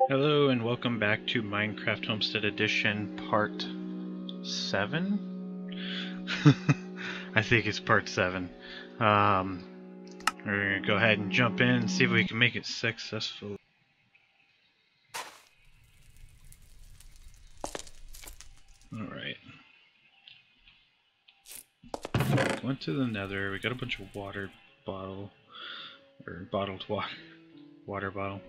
Hello and welcome back to Minecraft Homestead Edition Part 7? I think it's Part 7. Um, we're gonna go ahead and jump in and see if we can make it successful. Alright. Went to the nether, we got a bunch of water bottle, or bottled water, water bottle.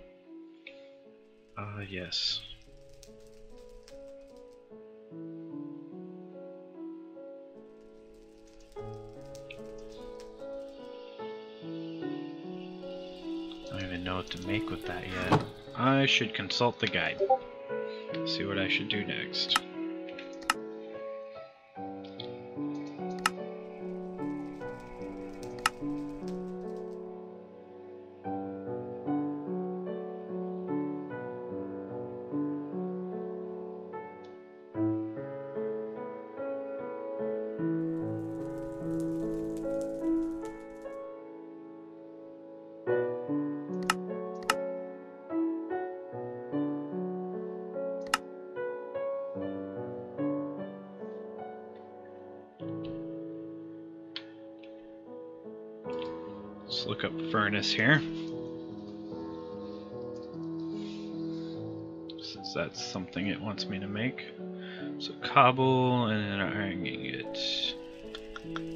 Ah, uh, yes. I don't even know what to make with that yet. I should consult the guide. See what I should do next. Furnace here. Since that's something it wants me to make. So cobble and an iron ingot.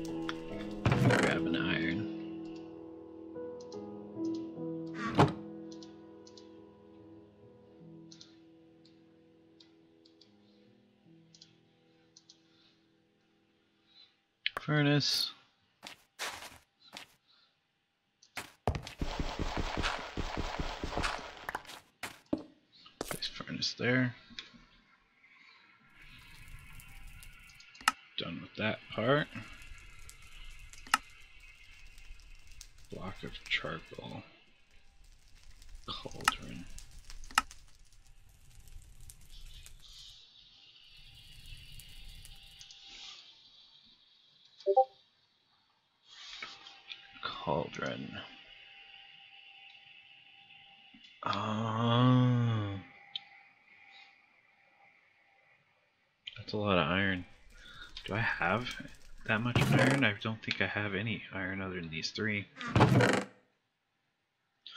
Don't think I have any iron other than these three.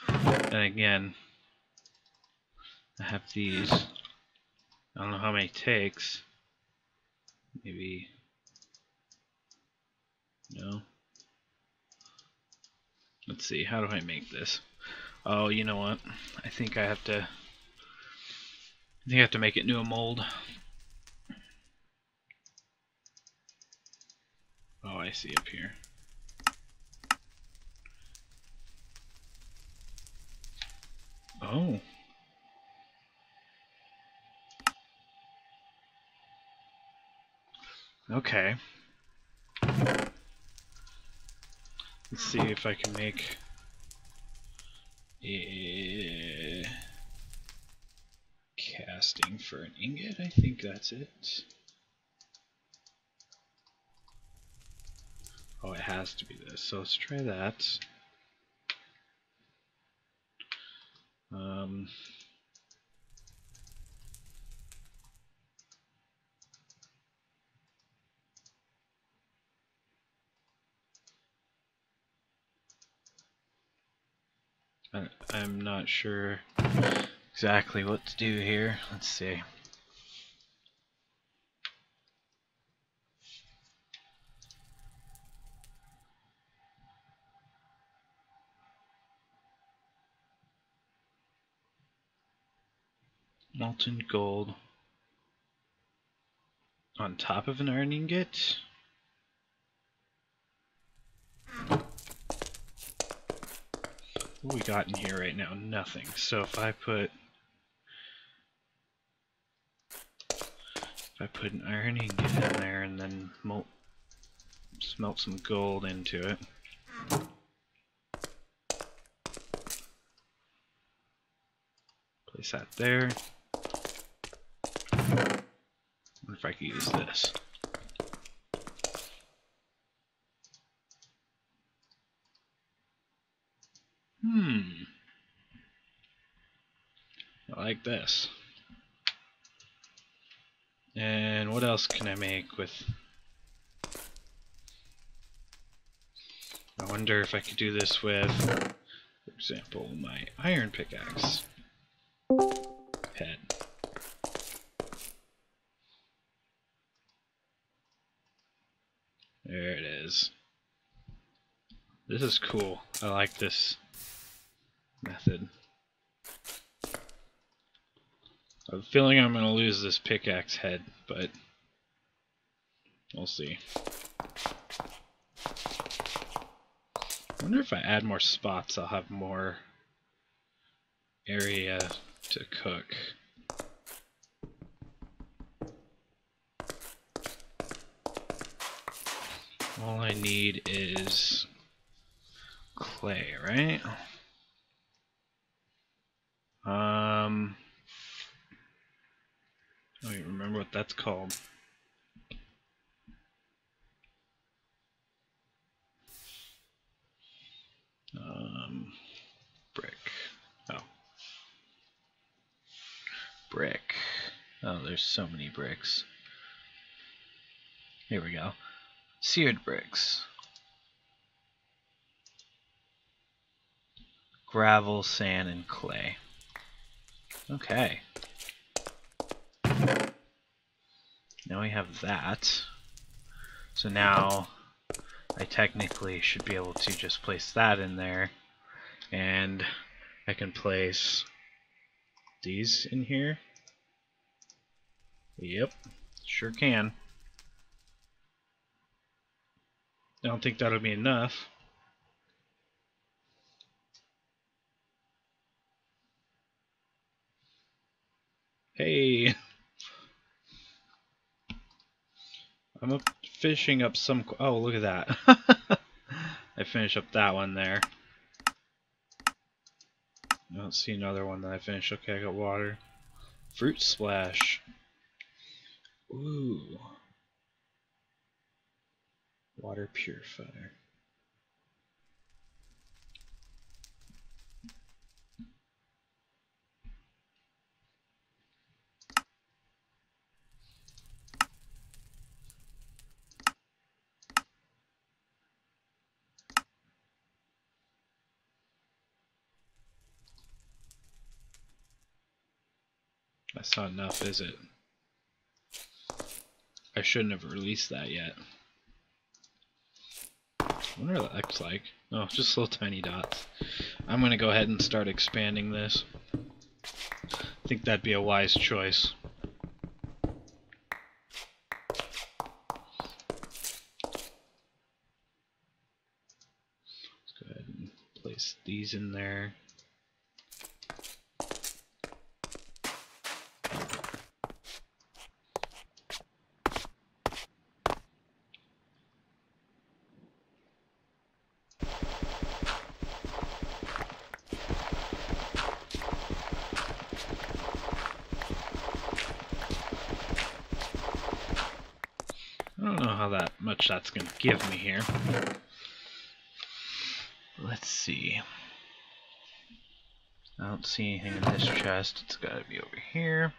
And again, I have these. I don't know how many takes. Maybe. No. Let's see, how do I make this? Oh, you know what? I think I have to. I think I have to make it into a mold. Oh, I see up here. Oh. Okay. Let's see if I can make a casting for an ingot. I think that's it. Oh, it has to be this. So let's try that. Um, I'm not sure exactly what to do here. Let's see. Molten gold on top of an iron ingot. What we got in here right now? Nothing. So if I put if I put an iron ingot in there and then melt, smelt some gold into it. Place that there wonder if I could use this. Hmm. I like this. And what else can I make with... I wonder if I could do this with, for example, my iron pickaxe head. There it is. This is cool. I like this method. I have a feeling I'm going to lose this pickaxe head, but we'll see. I wonder if I add more spots, I'll have more area to cook. All I need is clay, right? Um, I don't even remember what that's called. Um, brick. Oh. Brick. Oh, there's so many bricks. Here we go. Seared bricks. Gravel, sand, and clay. Okay. Now we have that. So now I technically should be able to just place that in there and I can place these in here. Yep, sure can. I don't think that'll be enough. Hey! I'm up finishing up some... Oh, look at that. I finished up that one there. I don't see another one that I finished. Okay, I got water. Fruit splash. Ooh. Water purifier. That's not enough, is it? I shouldn't have released that yet. Wonder what that looks like. Oh, just little tiny dots. I'm going to go ahead and start expanding this. I think that'd be a wise choice. Let's go ahead and place these in there. Much that's going to give me here. Let's see. I don't see anything in this chest. It's got to be over here.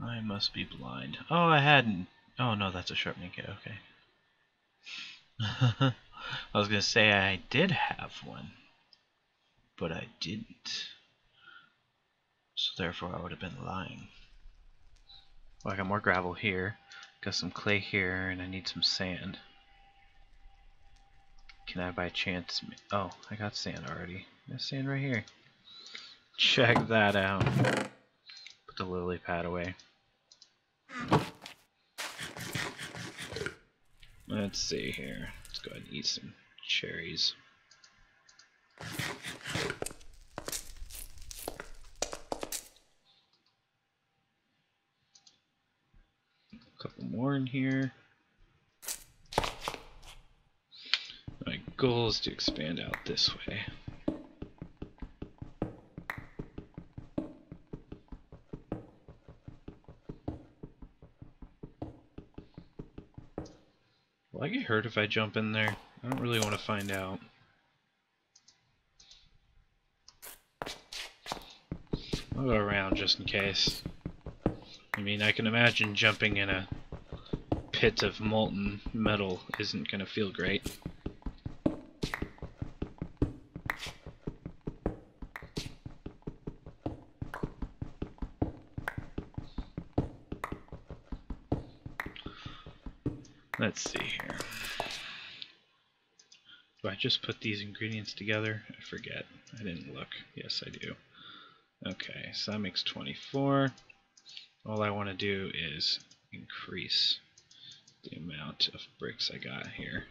I must be blind. Oh, I hadn't. Oh, no, that's a sharpening kit. Okay. I was going to say I did have one, but I didn't. So therefore I would have been lying. Well, I got more gravel here. Got some clay here, and I need some sand. Can I by chance... Oh, I got sand already. There's sand right here. Check that out. Put the lily pad away. Let's see here. Let's go ahead and eat some cherries. more in here. My goal is to expand out this way. Will I get hurt if I jump in there? I don't really want to find out. I'll go around just in case. I mean, I can imagine jumping in a pit of molten metal isn't going to feel great. Let's see here. Do I just put these ingredients together? I forget. I didn't look. Yes, I do. Okay, so that makes 24. All I want to do is increase the amount of bricks I got here.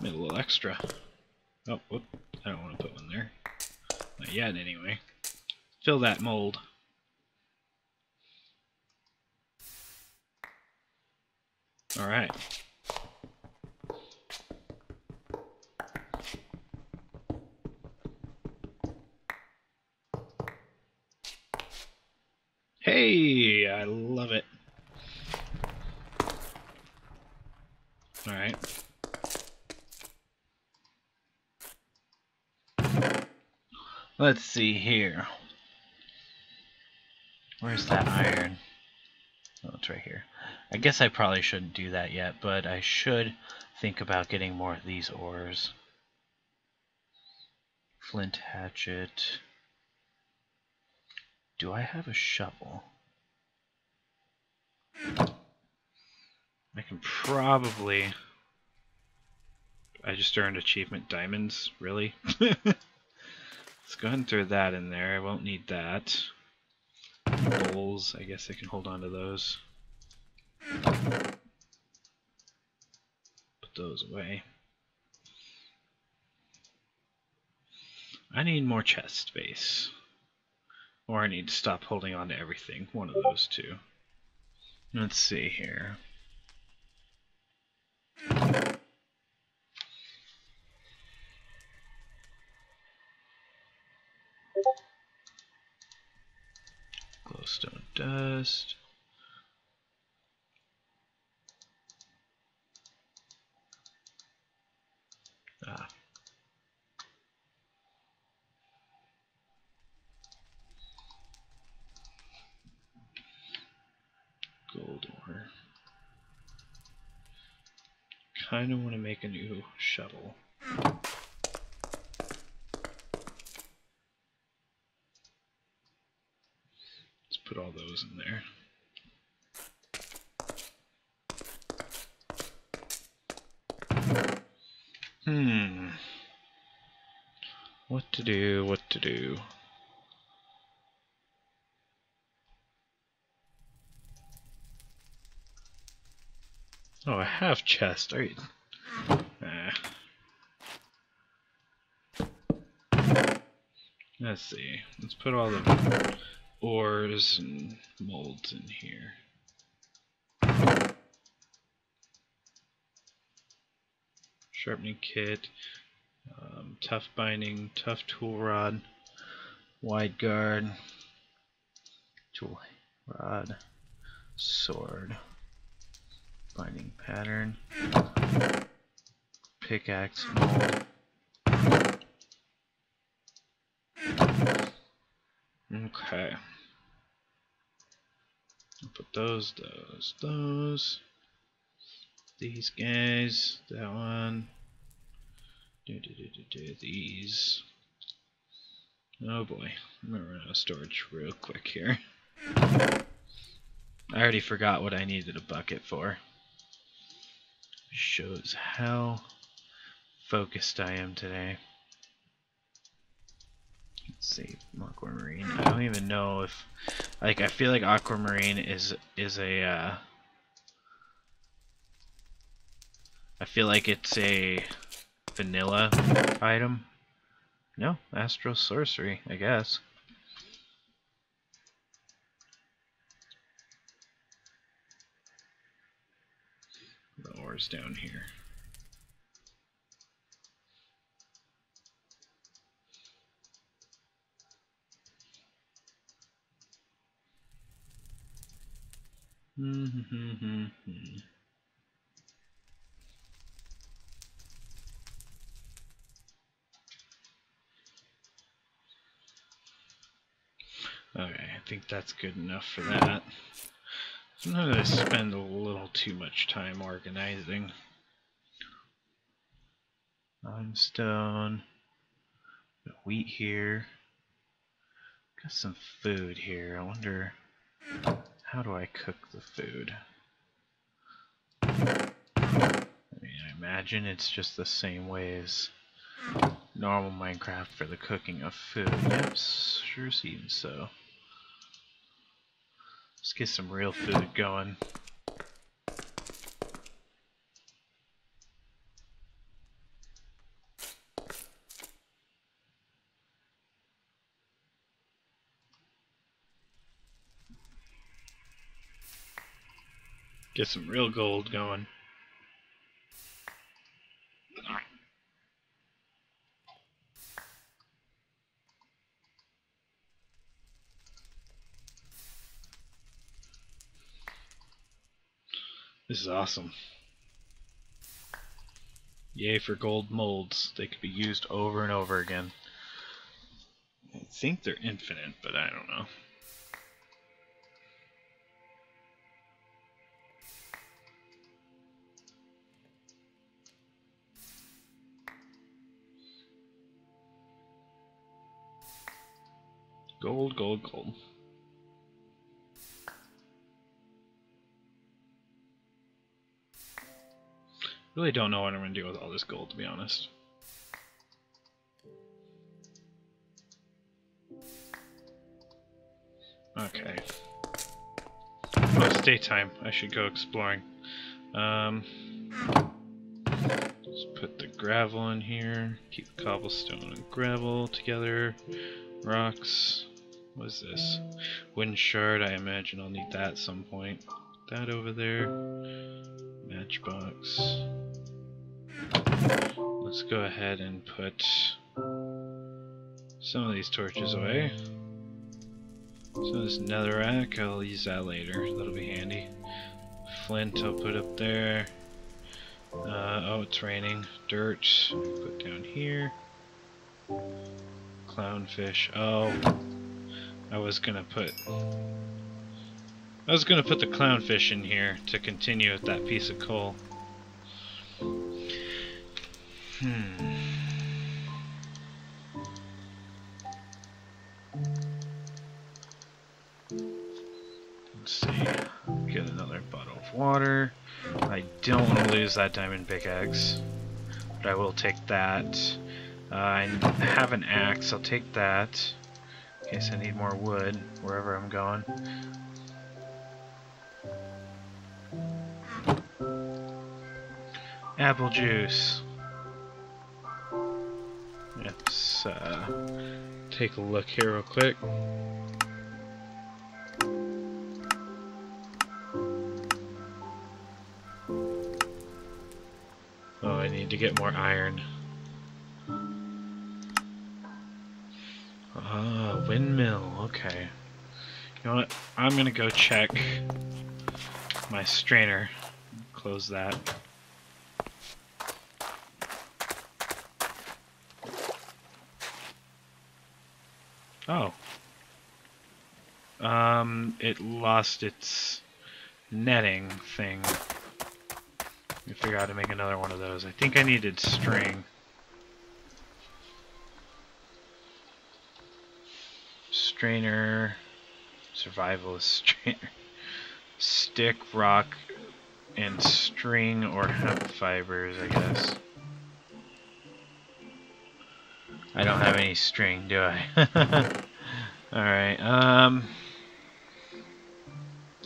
Made a little extra. Oh, whoop, I don't want to put one there. Not yet, anyway. Fill that mold. Alright. Hey, I love it. Alright. Let's see here. Where's that iron? Oh, it's right here. I guess I probably shouldn't do that yet, but I should think about getting more of these ores. Flint hatchet. Do I have a shovel? I can probably... I just earned achievement diamonds, really? Let's go ahead and throw that in there, I won't need that. Bowls, I guess I can hold on to those. Put those away. I need more chest space. Or I need to stop holding on to everything. One of those two. Let's see here. Glowstone dust. Ah. Gold ore. Kind of want to shovel. Let's put all those in there. Hmm. What to do, what to do. Oh, I have chest. Are you... Let's see. Let's put all the ores and molds in here. sharpening kit, um, tough binding, tough tool rod, wide guard, tool rod, sword, binding pattern, pickaxe mold. Okay. I'll put those, those, those. These guys, that one, do, do, do, do, do these. Oh boy, I'm gonna run out of storage real quick here. I already forgot what I needed a bucket for. Shows how focused I am today. See, aquamarine. I don't even know if, like, I feel like aquamarine is is a. Uh, I feel like it's a vanilla item? No, Astral Sorcery, I guess. The ore's down here. Mm-hmm. Okay, I think that's good enough for that. Sometimes I spend a little too much time organizing. Limestone, wheat here. Got some food here. I wonder how do I cook the food? I mean, I imagine it's just the same way as normal Minecraft for the cooking of food. Yep, sure seems so. Let's get some real food going. Get some real gold going. This is awesome. Yay for gold molds. They could be used over and over again. I think they're infinite, but I don't know. Gold, gold, gold. Really don't know what I'm going to do with all this gold, to be honest. Okay. Oh, it's daytime. I should go exploring. Um, let's put the gravel in here. Keep the cobblestone and gravel together. Rocks. What is this? Wooden shard. I imagine I'll need that at some point. That over there. Matchbox. Let's go ahead and put some of these torches away. So this netherrack, I'll use that later. That'll be handy. Flint, I'll put up there. Uh, oh, it's raining. Dirt, put down here. Clownfish. Oh, I was gonna put. I was gonna put the clownfish in here to continue with that piece of coal. Hmm. Let's see. Get another bottle of water. Don't want to lose that diamond pickaxe, but I will take that. Uh, I have an axe, I'll take that. In case I need more wood wherever I'm going. Apple juice. Let's uh, take a look here real quick. Need to get more iron. Ah, windmill, okay. You know what? I'm gonna go check my strainer. Close that. Oh. Um, it lost its netting thing. Figure out how to make another one of those. I think I needed string. Strainer. Survivalist strainer. Stick, rock, and string or hemp fibers, I guess. I don't have any string, do I? Alright, um...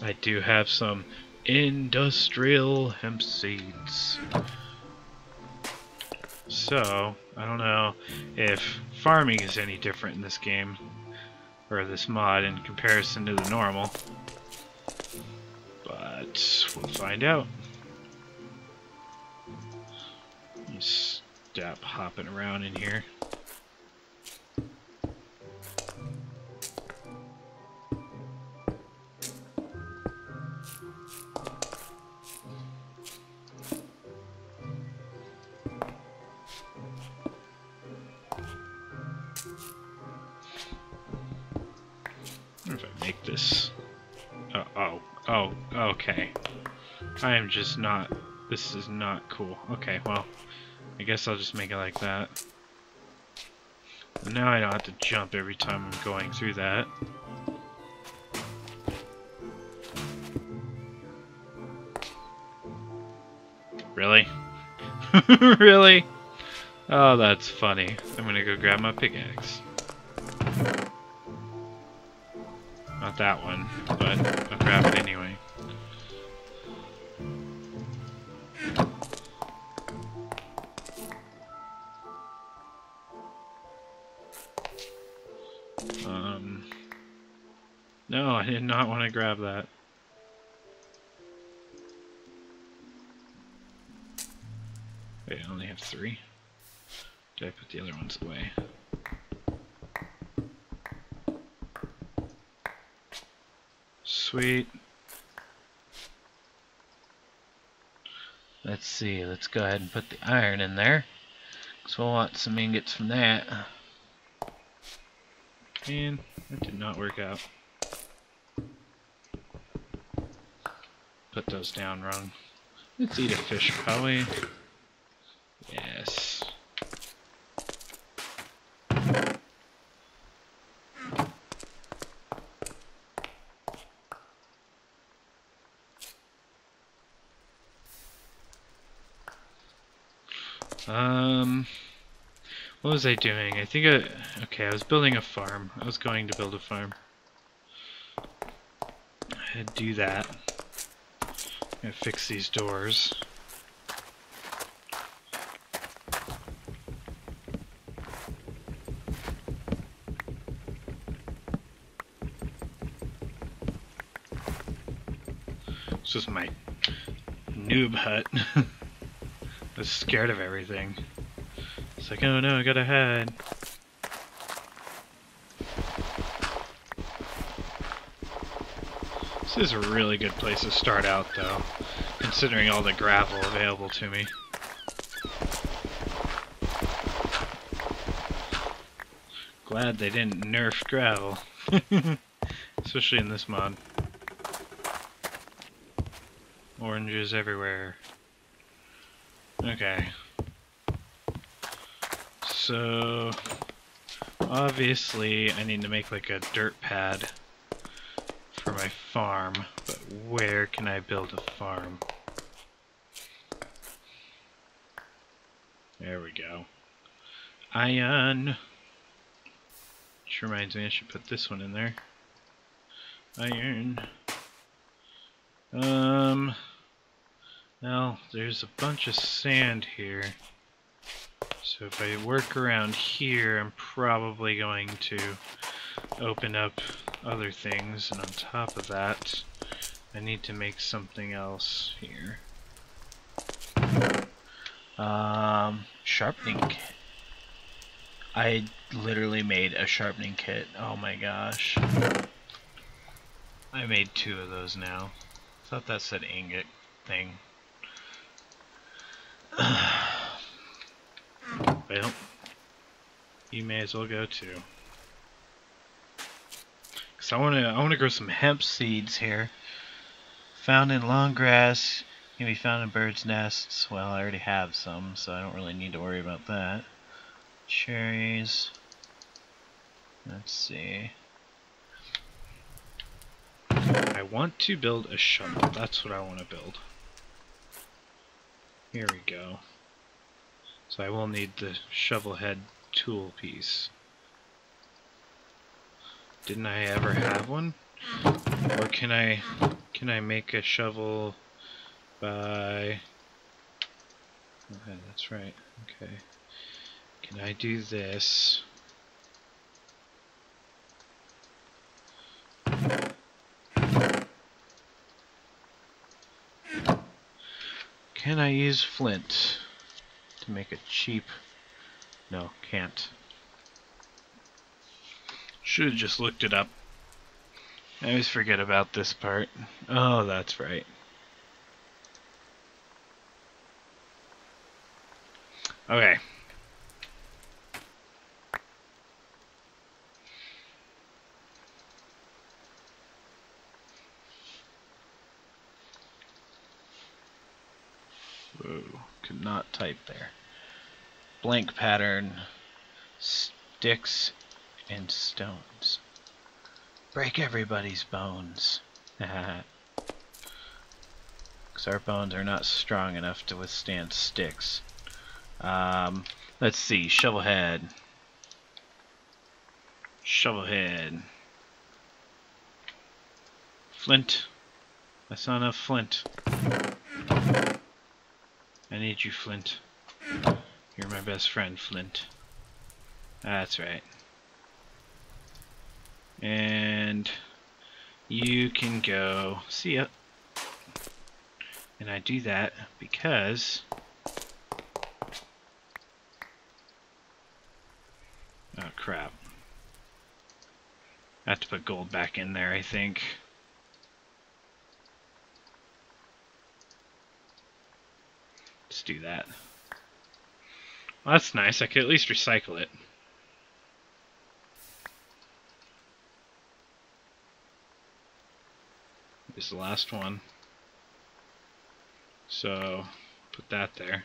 I do have some industrial hemp seeds. So, I don't know if farming is any different in this game, or this mod in comparison to the normal. But, we'll find out. Stop hopping around in here. I am just not. This is not cool. Okay, well, I guess I'll just make it like that. And now I don't have to jump every time I'm going through that. Really? really? Oh, that's funny. I'm gonna go grab my pickaxe. Not that one, but I'll grab it anyway. did not want to grab that. Wait, I only have three. Did I put the other ones away? Sweet. Let's see, let's go ahead and put the iron in there. Because we'll want some ingots from that. And that did not work out. Put those down wrong. Let's eat a fish, probably. Yes. Um, what was I doing? I think I, okay, I was building a farm. I was going to build a farm. I had to do that. Gonna fix these doors. This is my noob hut. I was scared of everything. It's like, oh no, I gotta hide. This is a really good place to start out, though, considering all the gravel available to me. Glad they didn't nerf gravel. Especially in this mod. Oranges everywhere. Okay. So, obviously I need to make like a dirt pad farm, but where can I build a farm? There we go. Iron! Which reminds me I should put this one in there. Iron. Um, well, there's a bunch of sand here. So if I work around here, I'm probably going to open up other things. And on top of that, I need to make something else here. Um, sharpening. I literally made a sharpening kit. Oh my gosh. I made two of those now. thought that said ingot thing. well, you may as well go too. Cause I wanna I wanna grow some hemp seeds here. Found in long grass, can be found in birds' nests. Well, I already have some, so I don't really need to worry about that. Cherries. Let's see. I want to build a shovel. That's what I want to build. Here we go. So I will need the shovel head tool piece. Didn't I ever have one? Or can I can I make a shovel by Okay, that's right. Okay. Can I do this? Can I use flint to make a cheap... No, can't. Should have just looked it up. I always forget about this part. Oh, that's right. Okay. Whoa, could not type there. Blank pattern sticks and stones. Break everybody's bones. Because our bones are not strong enough to withstand sticks. Um, let's see, shovelhead. Shovelhead. Flint. That's not enough flint. I need you, Flint. You're my best friend, Flint. That's right. And you can go. See it. And I do that because Oh crap. I have to put gold back in there, I think. Let's do that. Well, that's nice. I could at least recycle it. Is the last one. So, put that there.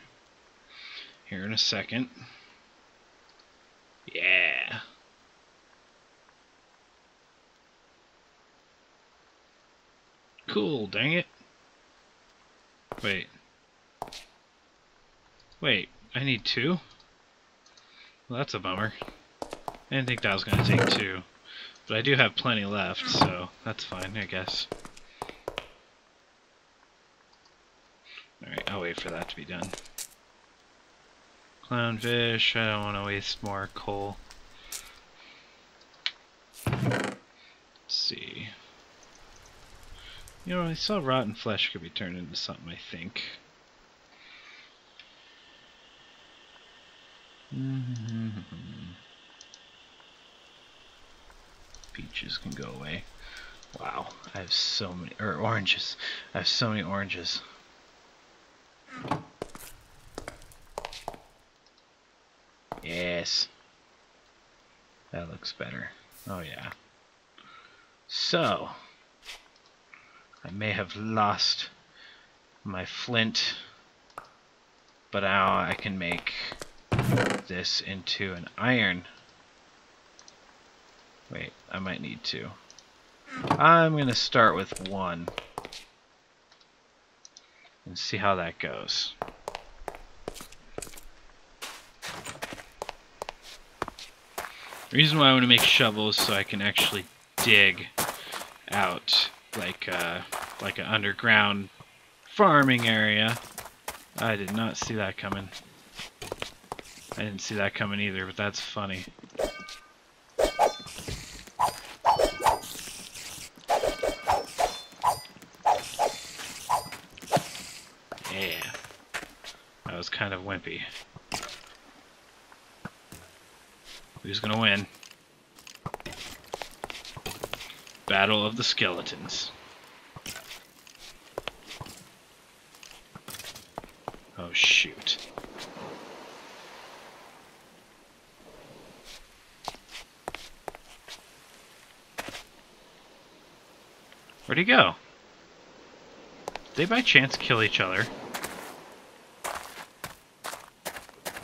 Here in a second. Yeah. Cool, dang it. Wait. Wait, I need two? Well, that's a bummer. I didn't think that was going to take two. But I do have plenty left, so that's fine, I guess. Alright, I'll wait for that to be done. Clownfish, I don't want to waste more coal. Let's see. You know, I saw rotten flesh could be turned into something, I think. Peaches can go away. Wow, I have so many, or oranges. I have so many oranges. Yes. That looks better. Oh yeah. So, I may have lost my flint, but now I can make this into an iron. Wait, I might need to. I'm going to start with one and see how that goes. The reason why I want to make shovels so I can actually dig out like uh, like an underground farming area. I did not see that coming. I didn't see that coming either, but that's funny. Yeah. That was kind of wimpy. Who's gonna win? Battle of the Skeletons. Oh shoot. Where'd he go? Did they by chance kill each other?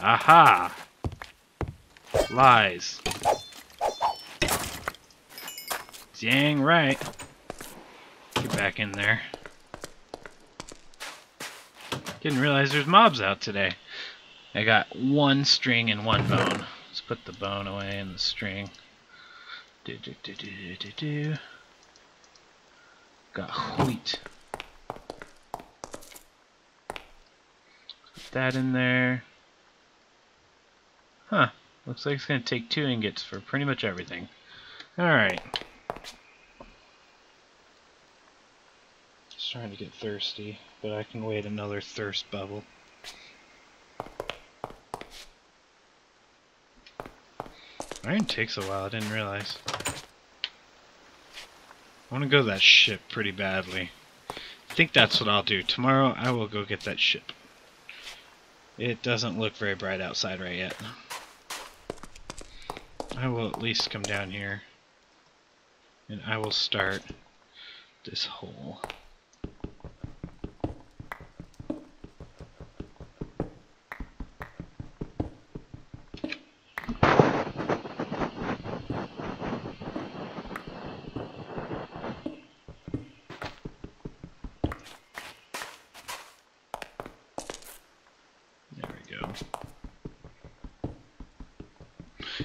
Aha! Lies. Dang right. Get back in there. Didn't realize there's mobs out today. I got one string and one bone. Let's put the bone away and the string. Do do do do do do do. Got wheat. Put that in there. Huh. Looks like it's going to take two ingots for pretty much everything. Alright. Just trying to get thirsty, but I can wait another thirst bubble. Iron takes a while, I didn't realize. I want to go to that ship pretty badly. I think that's what I'll do. Tomorrow I will go get that ship. It doesn't look very bright outside right yet. I will at least come down here and I will start this hole.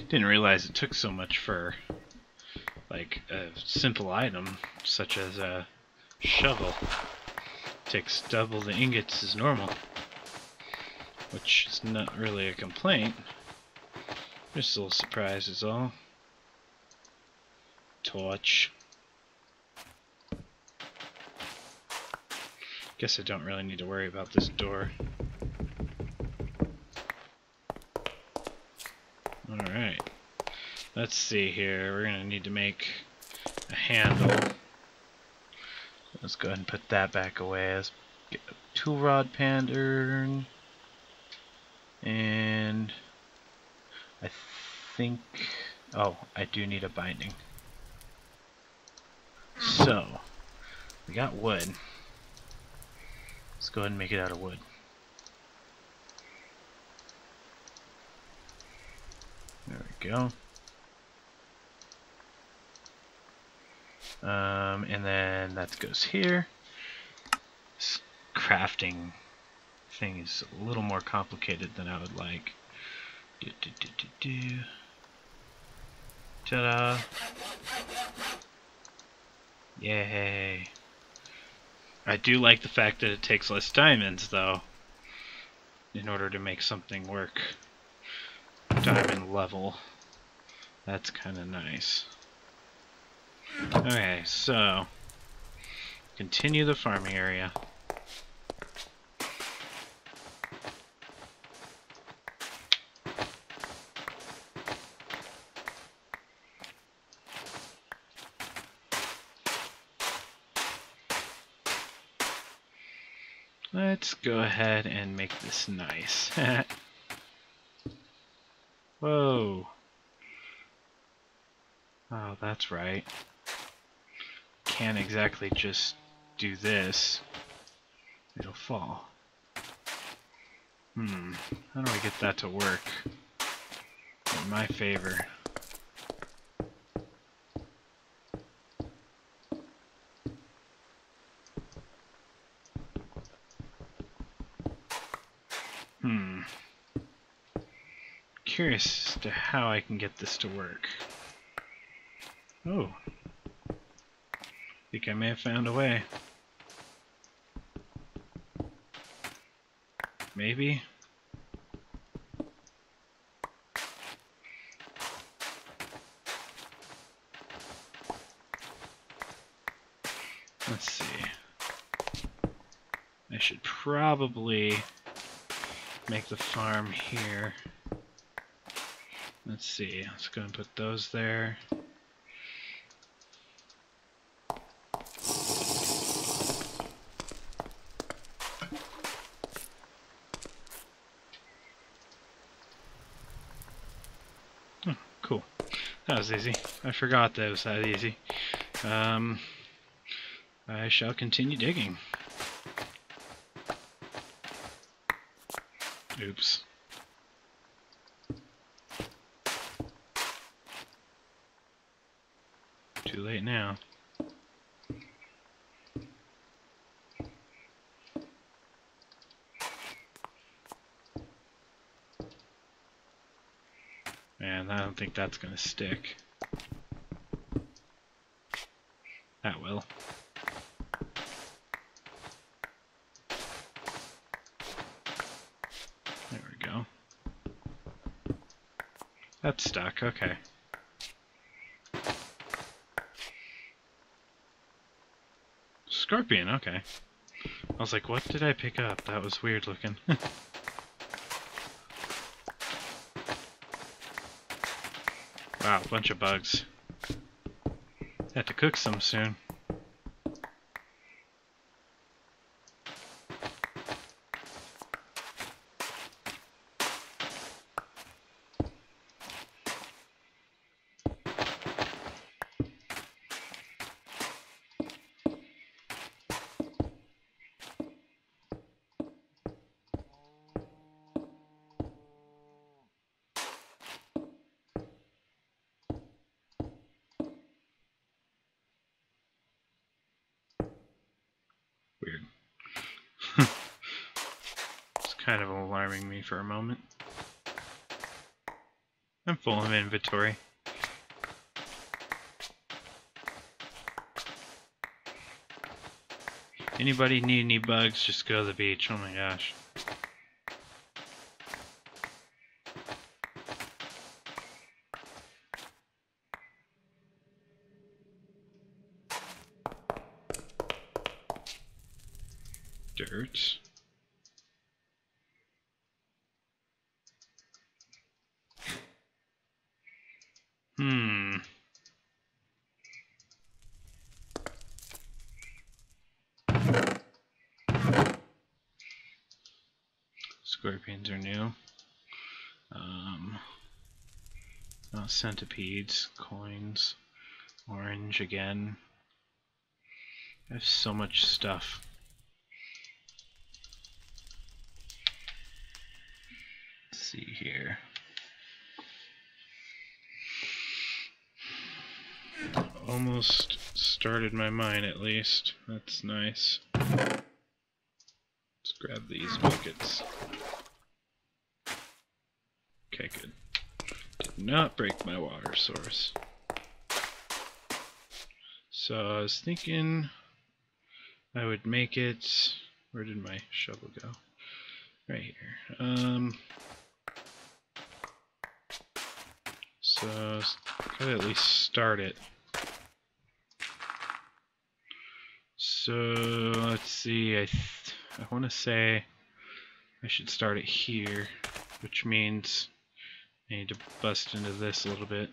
Didn't realize it took so much for like a simple item such as a shovel. takes double the ingots as normal. Which is not really a complaint. Just a little surprise is all. Torch. Guess I don't really need to worry about this door. Alright. Let's see here. We're going to need to make a handle. Let's go ahead and put that back away. Let's get a tool rod pattern. And I think... Oh, I do need a binding. So, we got wood. Let's go ahead and make it out of wood. There we go. Um, and then that goes here. This crafting thing is a little more complicated than I would like. Do, do, do, do, do. Ta-da! Yay! I do like the fact that it takes less diamonds, though, in order to make something work diamond level. That's kind of nice. Okay, so continue the farming area. Let's go ahead and make this nice. Whoa. Oh, that's right can't exactly just do this. It'll fall. Hmm, how do I get that to work in my favor? Hmm. Curious as to how I can get this to work. Oh, I may have found a way. Maybe? Let's see. I should probably make the farm here. Let's see, let's go and put those there. That was easy. I forgot that was that easy. Um, I shall continue digging. Oops. Too late now. And I don't think that's going to stick. That will. There we go. That's stuck, okay. Scorpion, okay. I was like, what did I pick up? That was weird looking. Wow, bunch of bugs. Have to cook some soon. kind of alarming me for a moment. I'm full of inventory. Anybody need any bugs, just go to the beach. Oh my gosh. Dirt. Hmm. Scorpions are new. Um, oh, centipedes, coins, orange again. I have so much stuff. Let's see here. Almost started my mine at least. That's nice. Grab these buckets. Okay, good. Did not break my water source. So I was thinking I would make it. Where did my shovel go? Right here. Um. So gotta at least start it. So let's see. I I want to say I should start it here, which means I need to bust into this a little bit.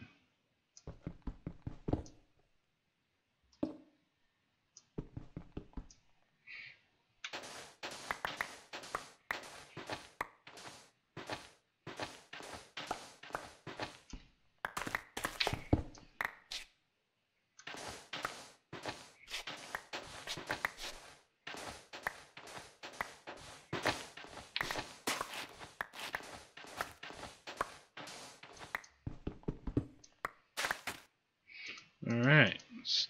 Alright, let's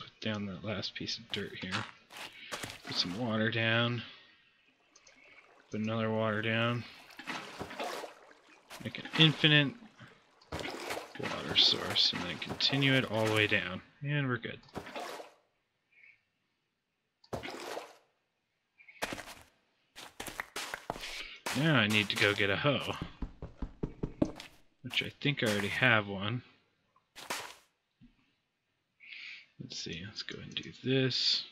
put down that last piece of dirt here. Put some water down. Put another water down. Make an infinite water source and then continue it all the way down. And we're good. Now I need to go get a hoe. Which I think I already have one. Let's see, let's go and do this.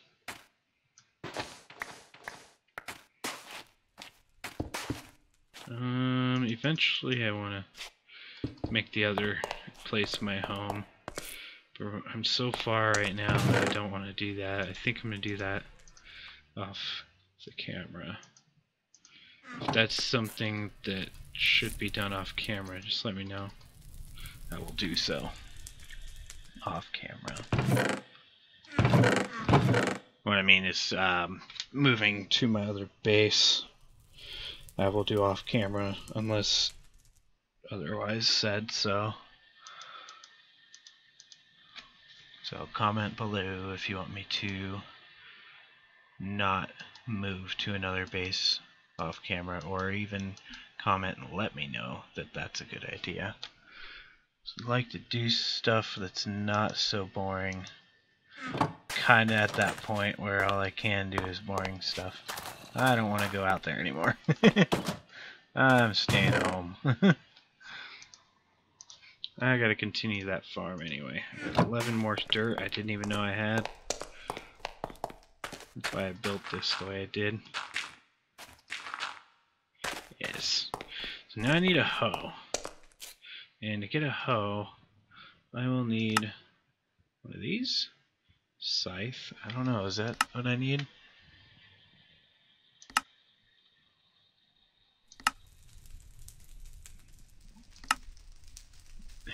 Um, eventually I want to make the other place my home. But I'm so far right now that I don't want to do that. I think I'm going to do that off the camera. If that's something that should be done off camera, just let me know. I will do so off camera. What I mean is um, moving to my other base. I will do off camera unless otherwise said so. So comment below if you want me to not move to another base off camera or even comment and let me know that that's a good idea. So I'd like to do stuff that's not so boring. Kinda at that point where all I can do is boring stuff. I don't want to go out there anymore. I'm staying home. I gotta continue that farm anyway. 11 more dirt I didn't even know I had. That's why I built this the way I did. Yes. So now I need a hoe. And to get a hoe, I will need one of these. Scythe. I don't know. Is that what I need?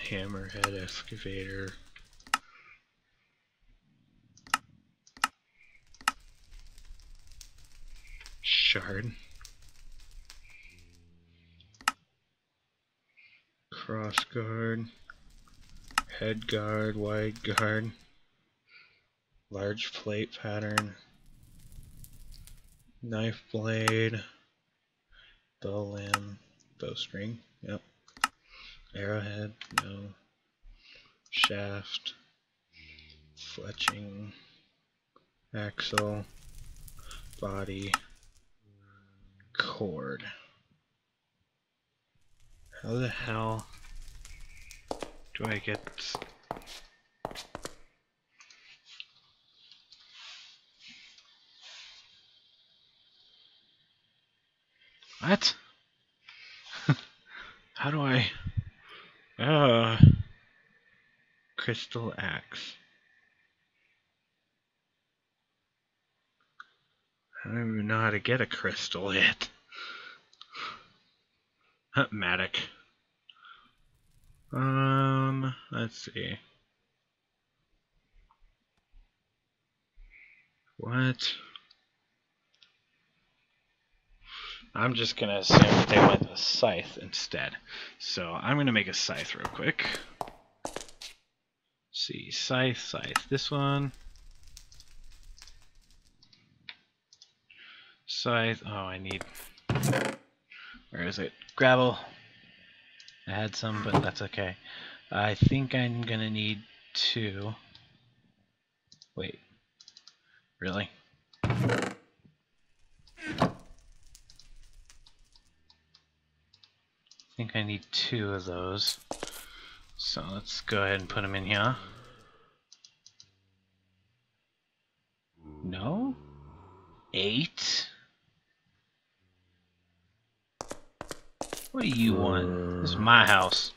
Hammerhead excavator. Shard. cross guard, head guard, wide guard, large plate pattern, knife blade, bow limb, bowstring, yep, Arrowhead, no. Shaft, fletching, axle, body, cord. How the hell do I get What? How do I uh crystal axe. I don't even know how to get a crystal yet. Mattock. Um, let's see. What? I'm just gonna assume that they went with a scythe instead. So I'm gonna make a scythe real quick. Let's see, scythe, scythe. This one. Scythe. Oh, I need. Where is it? Gravel. I had some, but that's okay. I think I'm gonna need two. Wait. Really? Think I need two of those. So let's go ahead and put them in here. No? Eight? What do you want? This is my house.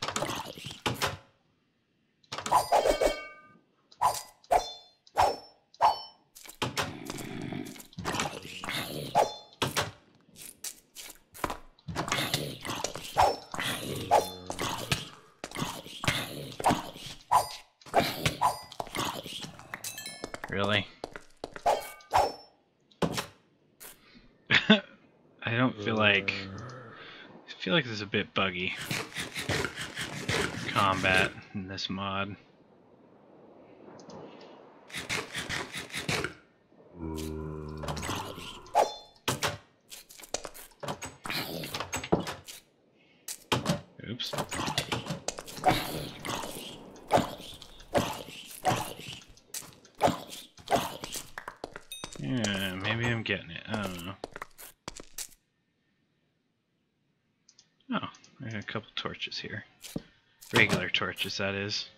Really? I don't feel like... I feel like this is a bit buggy. Combat in this mod. Oops. Yeah, maybe I'm getting it. I don't know. Oh, I got a couple torches here. Regular that is.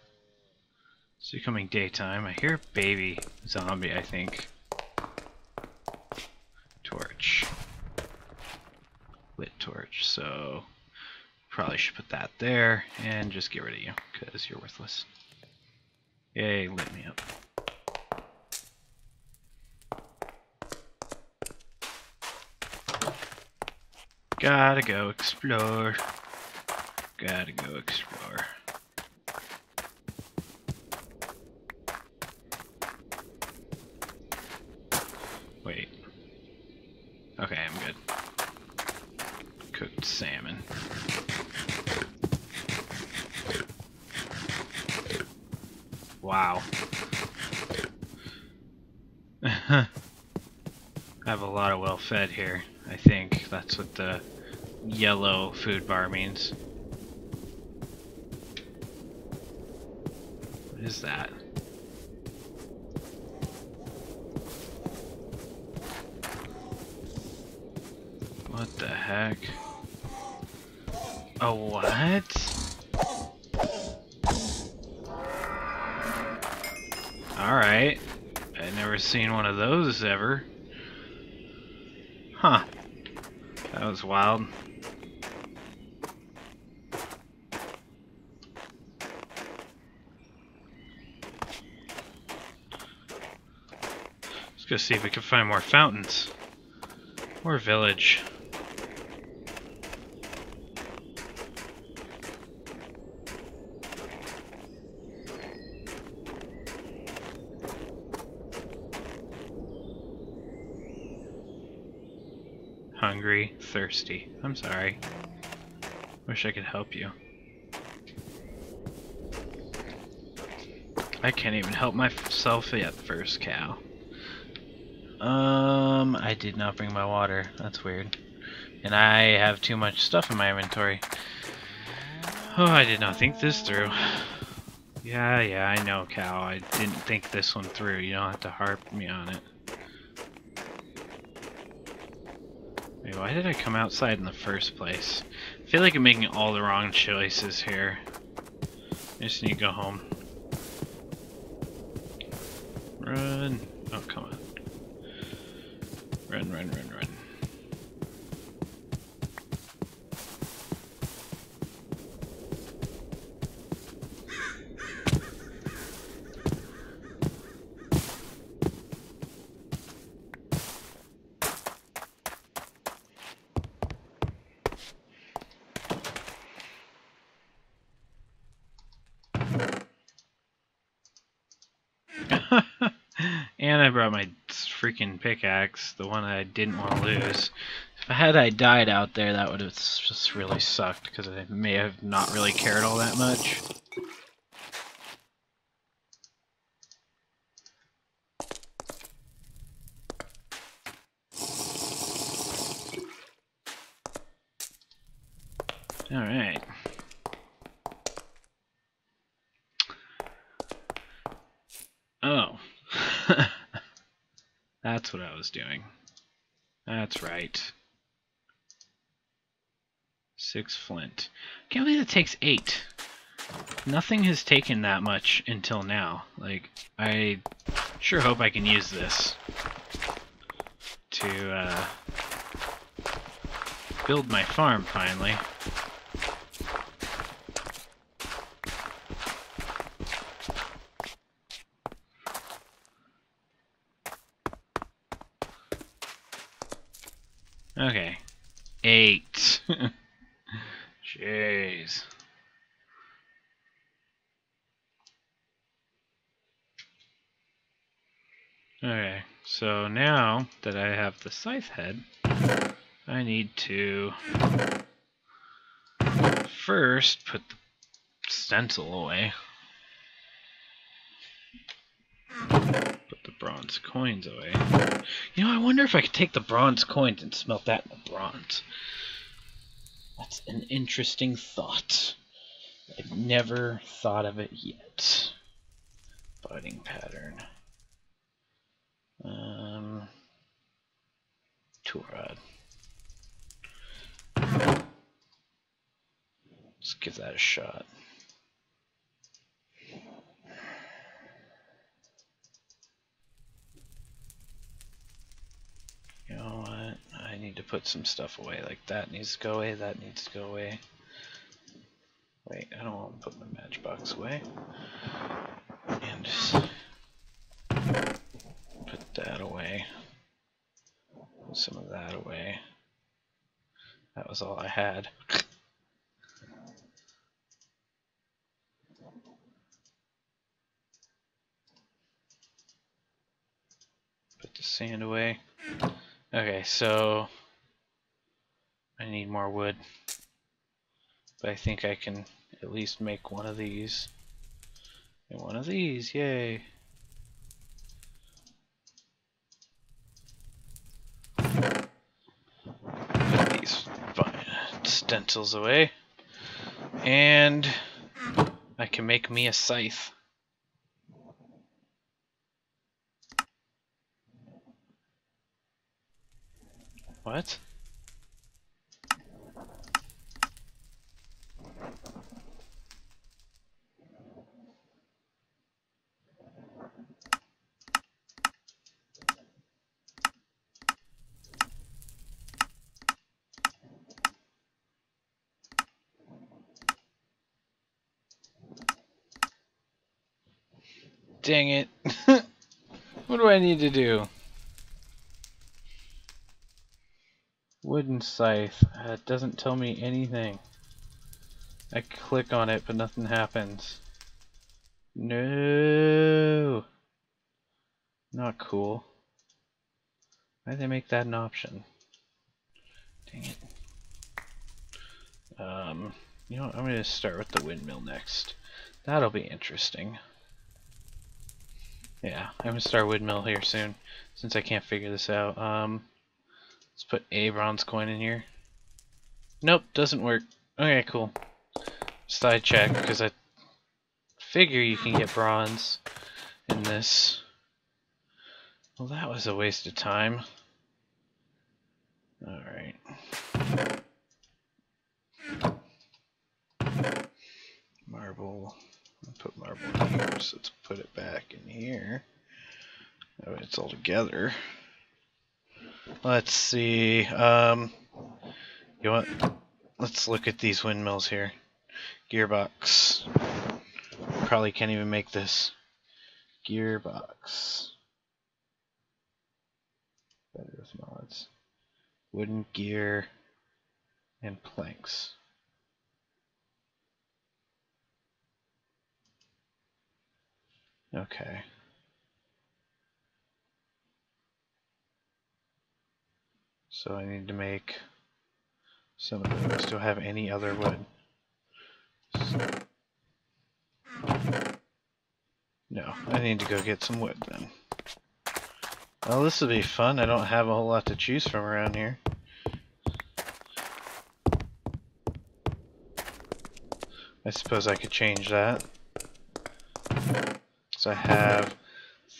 It's becoming daytime. I hear baby zombie, I think. Torch. Lit torch, so probably should put that there and just get rid of you, because you're worthless. Yay, lit me up. Gotta go explore. Gotta go explore. Wait. Okay, I'm good. Cooked salmon. Wow. I have a lot of well fed here. I think that's what the yellow food bar means. What is that? What the heck? A what? Alright. I've never seen one of those ever. Huh. That was wild. Let's go see if we can find more fountains. More village. Hungry, thirsty. I'm sorry. Wish I could help you. I can't even help myself yet, first cow. Um, I did not bring my water. That's weird. And I have too much stuff in my inventory. Oh, I did not think this through. Yeah, yeah, I know, Cal. I didn't think this one through. You don't have to harp me on it. Why did I come outside in the first place? I feel like I'm making all the wrong choices here. I just need to go home. Run. Oh, come on. Run, run, run, run. and I brought my freaking pickaxe, the one I didn't want to lose. If I had I died out there, that would have just really sucked, because I may have not really cared all that much. Alright. Oh. That's what I was doing. That's right. Six flint. Can't believe it takes eight. Nothing has taken that much until now. Like, I sure hope I can use this to uh, build my farm finally. Okay. Eight. Jeez. Okay, so now that I have the scythe head, I need to first put the stencil away. Put the bronze coins away. You know, I wonder if I could take the bronze coins and smelt that in bronze. That's an interesting thought. I've never thought of it yet. Binding pattern. Um, tool rod. Let's give that a shot. You know what? I need to put some stuff away. Like that needs to go away, that needs to go away. Wait, I don't want to put my matchbox away. And put that away. Put some of that away. That was all I had. Put the sand away. Okay, so I need more wood. But I think I can at least make one of these. And one of these, yay! Put these stencils away. And I can make me a scythe. What? Dang it. what do I need to do? Wooden scythe. Uh, it doesn't tell me anything. I click on it, but nothing happens. No. Not cool. Why'd they make that an option? Dang it. Um, you know what? I'm going to start with the windmill next. That'll be interesting. Yeah, I'm going to start windmill here soon, since I can't figure this out. Um, Let's put a bronze coin in here. Nope, doesn't work. Okay, cool. side check because I figure you can get bronze in this. Well, that was a waste of time. Alright. Marble. I'll put marble in here, so let's put it back in here. Way it's all together. Let's see. Um, you want? Let's look at these windmills here. Gearbox. Probably can't even make this. Gearbox. Better with mods. Wooden gear and planks. Okay. So I need to make some of. Do I have any other wood? No, I need to go get some wood then. Well, this will be fun. I don't have a whole lot to choose from around here. I suppose I could change that. So I have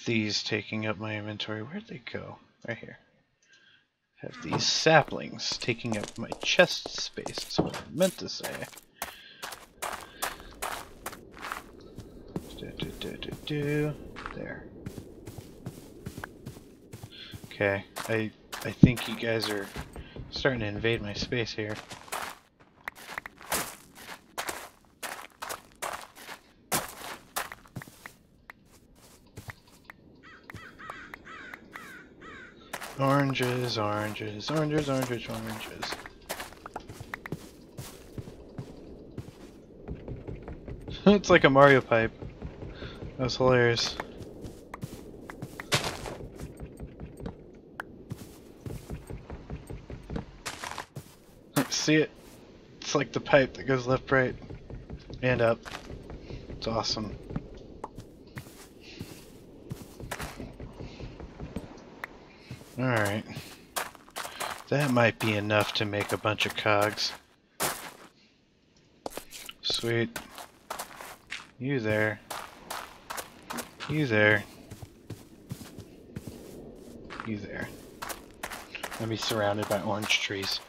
these taking up my inventory. Where'd they go? Right here. Have these saplings taking up my chest space. That's what I meant to say. Do, do, do, do, do. There. Okay, I I think you guys are starting to invade my space here. Oranges, oranges, oranges, oranges, oranges. it's like a Mario pipe. That's hilarious. See it? It's like the pipe that goes left, right, and up. It's awesome. Alright. That might be enough to make a bunch of cogs. Sweet. You there. You there. You there. Let me be surrounded by orange trees.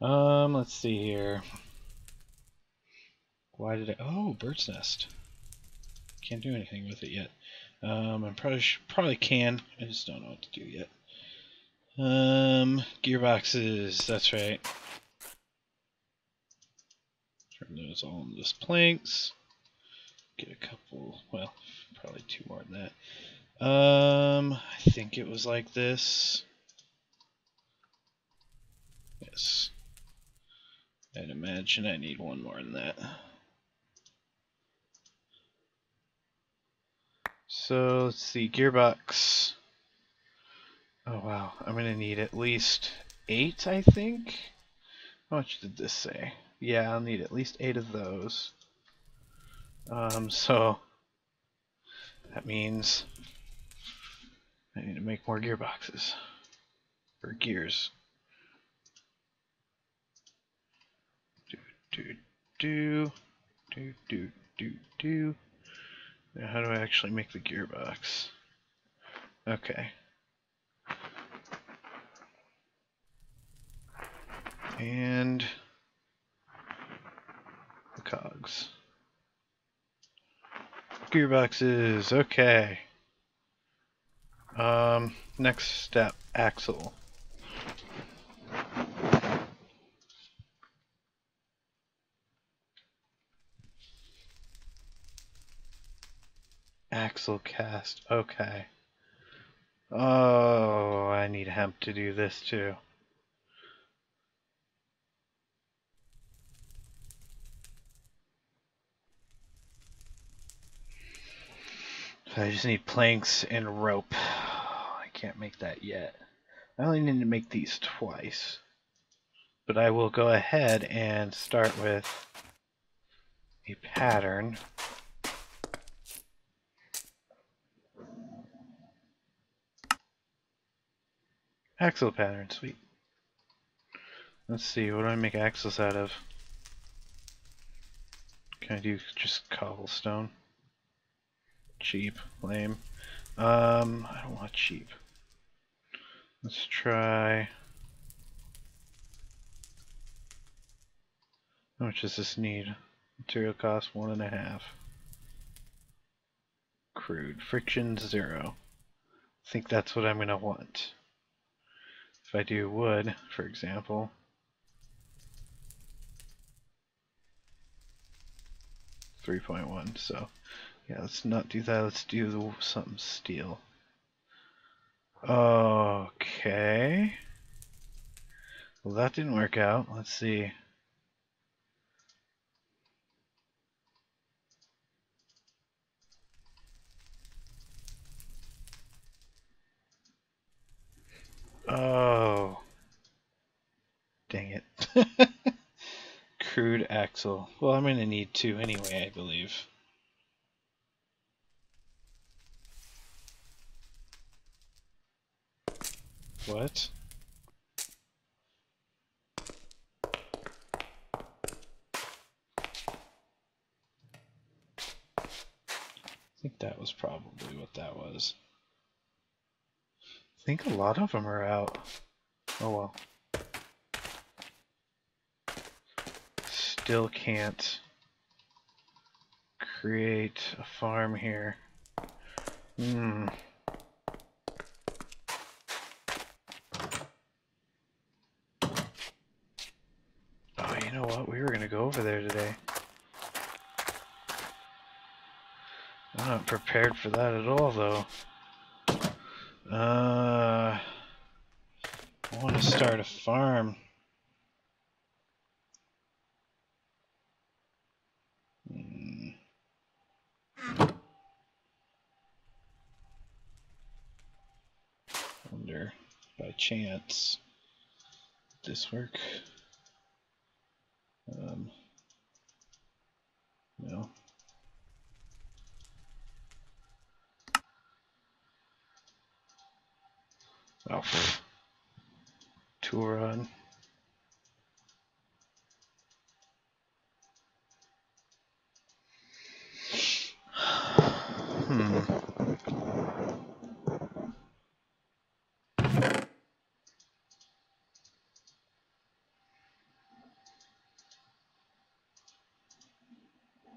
Um, let's see here. Why did I... Oh, bird's nest. Can't do anything with it yet. Um, I probably probably can. I just don't know what to do yet. Um, gearboxes. That's right. Turn those all into just planks. Get a couple. Well, probably two more than that. Um, I think it was like this. Yes. I'd imagine I need one more than that. So let's see, gearbox. Oh wow, I'm gonna need at least eight, I think. How much did this say? Yeah, I'll need at least eight of those. Um, so that means I need to make more gearboxes or gears. Do do do do do do do. Now how do I actually make the gearbox? Okay. And the cogs. Gearboxes, okay. Um, next step, axle. Axle cast. Okay. Oh, I need hemp to do this too. I just need planks and rope. I can't make that yet. I only need to make these twice. But I will go ahead and start with a pattern. Axle pattern, sweet. Let's see, what do I make axles out of? Can I do just cobblestone? Cheap, lame. Um, I don't want cheap. Let's try... How much does this need? Material cost one and a half. Crude. Friction zero. I think that's what I'm going to want. If I do wood, for example, Three point one. So, yeah, let's not do that. Let's do the, something steel. Okay. Well, that didn't work out. Let's see. Oh. Dang it. Crude axle. Well, I'm going to need two anyway, I believe. What? I think that was probably what that was. I think a lot of them are out. Oh well. Still can't create a farm here. Hmm. Oh, you know what? We were gonna go over there today. I'm not prepared for that at all, though. Uh, I want to start a farm. Hmm. Wonder, by chance, this work? Um, no. Alpha. Rod. Hmm.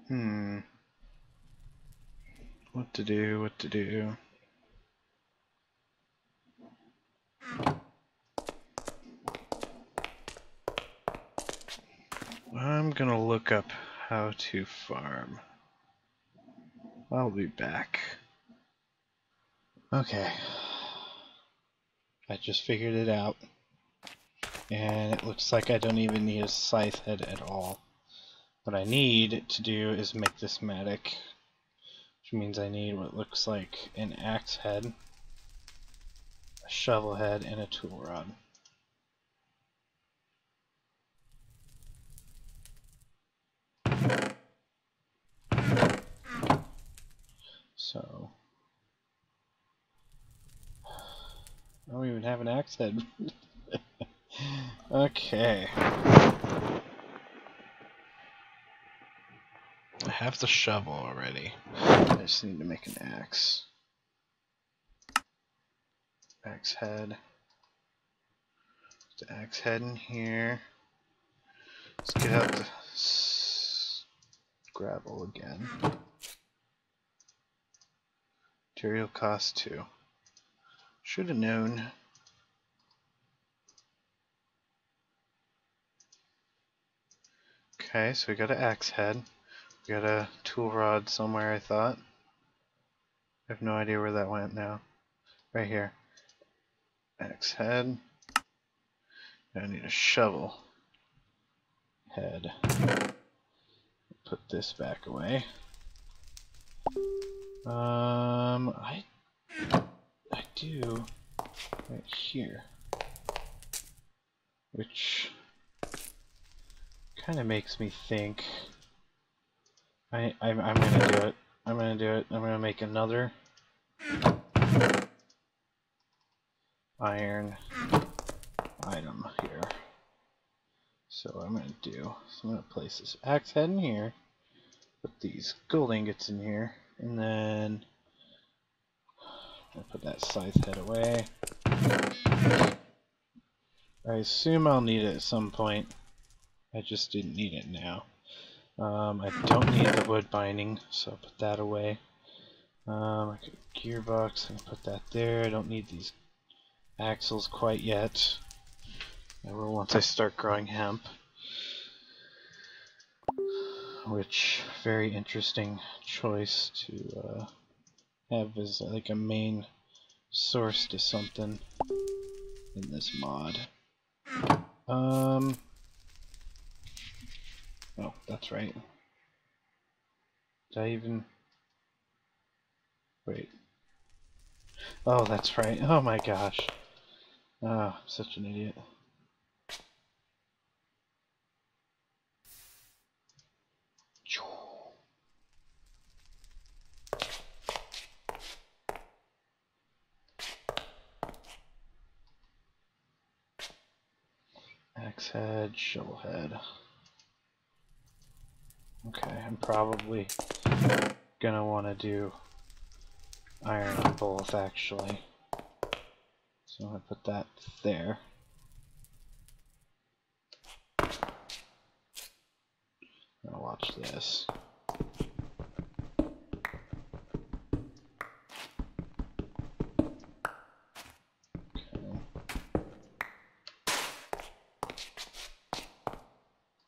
Hmm. What to do, what to do. I'm gonna look up how to farm. I'll be back. Okay. I just figured it out. And it looks like I don't even need a scythe head at all. What I need to do is make this mattock. Which means I need what looks like an axe head, a shovel head, and a tool rod. So I don't even have an axe head. okay. I have the shovel already. I just need to make an axe. Axe head. The axe head in here. Let's get out the gravel again. Material cost 2. Should have known. Okay, so we got an axe head. We got a tool rod somewhere, I thought. I have no idea where that went now. Right here. Axe head. I need a shovel. Head. Put this back away. Um, I, I do right here, which kind of makes me think. I, I I'm gonna do it. I'm gonna do it. I'm gonna make another iron item here. So I'm to do is I'm to place this axe head in here, put these gold ingots in here, and then i put that scythe head away. I assume I'll need it at some point. I just didn't need it now. Um, I don't need the wood binding, so I'll put that away. Um, I got gearbox, can put that there. I don't need these axles quite yet. I will once I start growing hemp. Which, very interesting choice to uh, have as like a main source to something in this mod. Um. Oh, that's right. Did I even... Wait. Oh, that's right. Oh my gosh. Ah, oh, such an idiot. Axe head, shovel head. Okay, I'm probably gonna want to do iron on both actually. So I'm gonna put that there. Now watch this.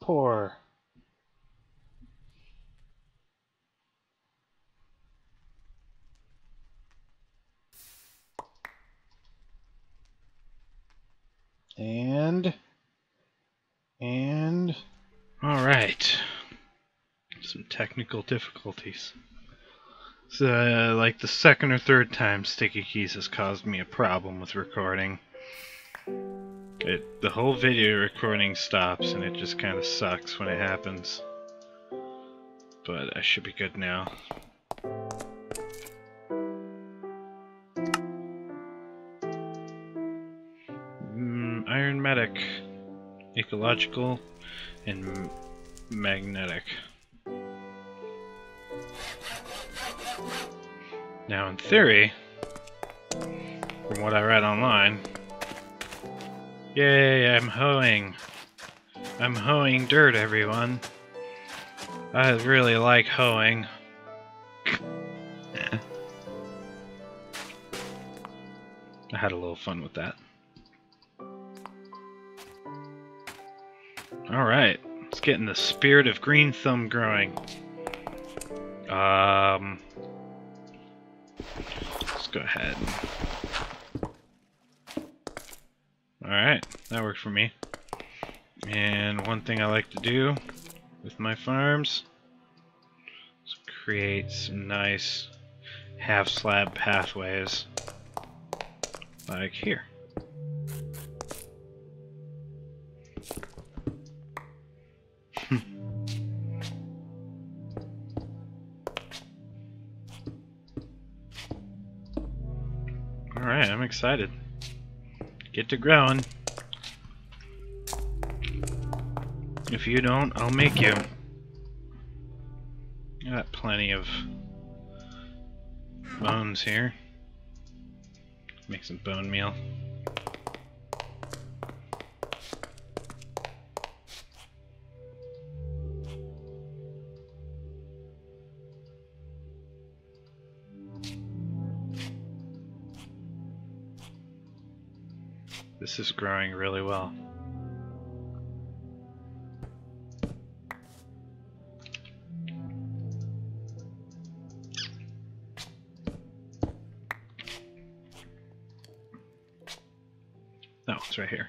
Poor. Technical difficulties. So, uh, like the second or third time Sticky Keys has caused me a problem with recording. It, the whole video recording stops and it just kind of sucks when it happens. But I should be good now. Mm, Iron Medic. Ecological and magnetic. Now in theory, from what I read online, Yay, I'm hoeing. I'm hoeing dirt, everyone. I really like hoeing. I had a little fun with that. Alright, let's get in the spirit of green thumb growing. Let's go ahead Alright, that worked for me. And one thing I like to do with my farms is create some nice half slab pathways like here. Excited. Get to growing. If you don't, I'll make you. Got plenty of bones here. Make some bone meal. This is growing really well. No, it's right here.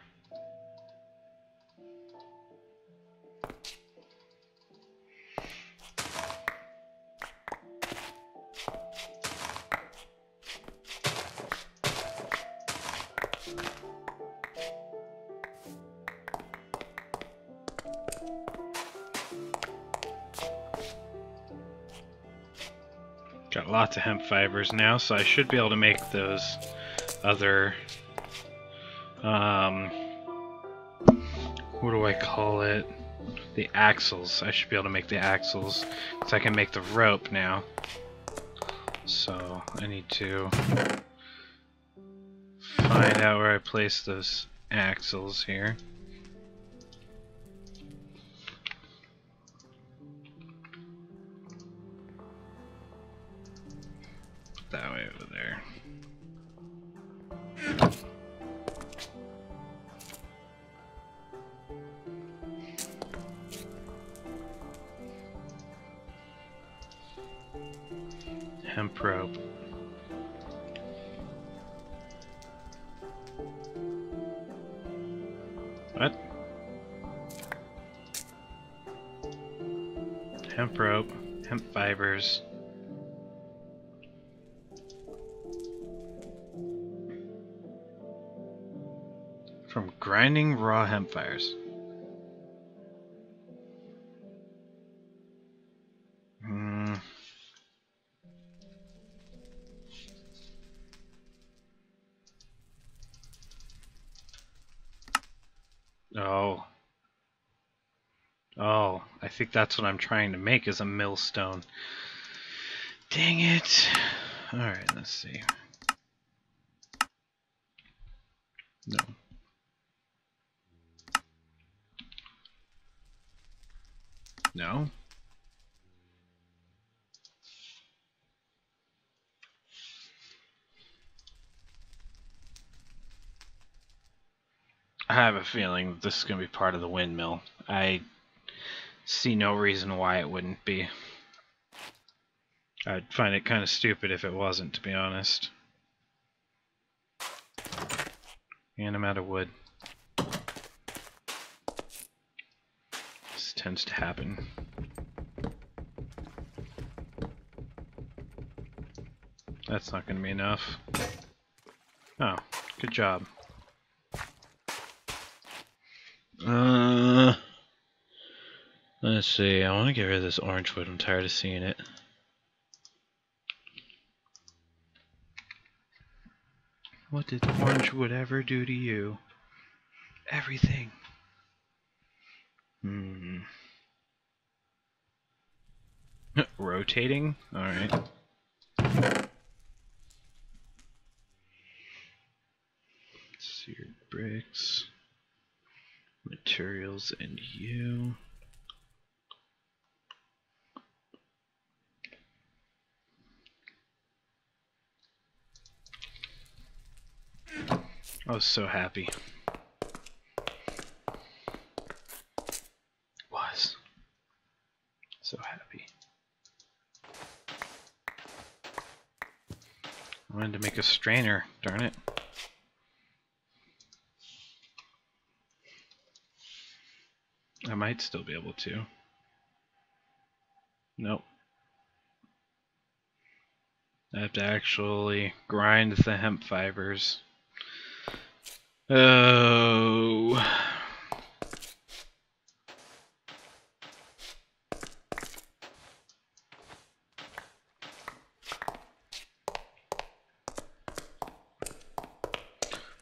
Hemp fibers now, so I should be able to make those other um, what do I call it? The axles. I should be able to make the axles. Because I can make the rope now. So, I need to find out where I place those axles here. From grinding raw hemp fibers. Hmm. Oh. Oh, I think that's what I'm trying to make is a millstone. Dang it. Alright, let's see. No. No? Feeling this is going to be part of the windmill. I see no reason why it wouldn't be. I'd find it kind of stupid if it wasn't, to be honest. And I'm out of wood. This tends to happen. That's not going to be enough. Oh, good job. Uh, let's see. I want to get rid of this orange wood. I'm tired of seeing it. What did orange wood ever do to you? Everything. Hmm. Rotating? Alright. Seared bricks materials and you. I was so happy. Was. So happy. I wanted to make a strainer, darn it. I might still be able to. Nope. I have to actually grind the hemp fibers. Oh.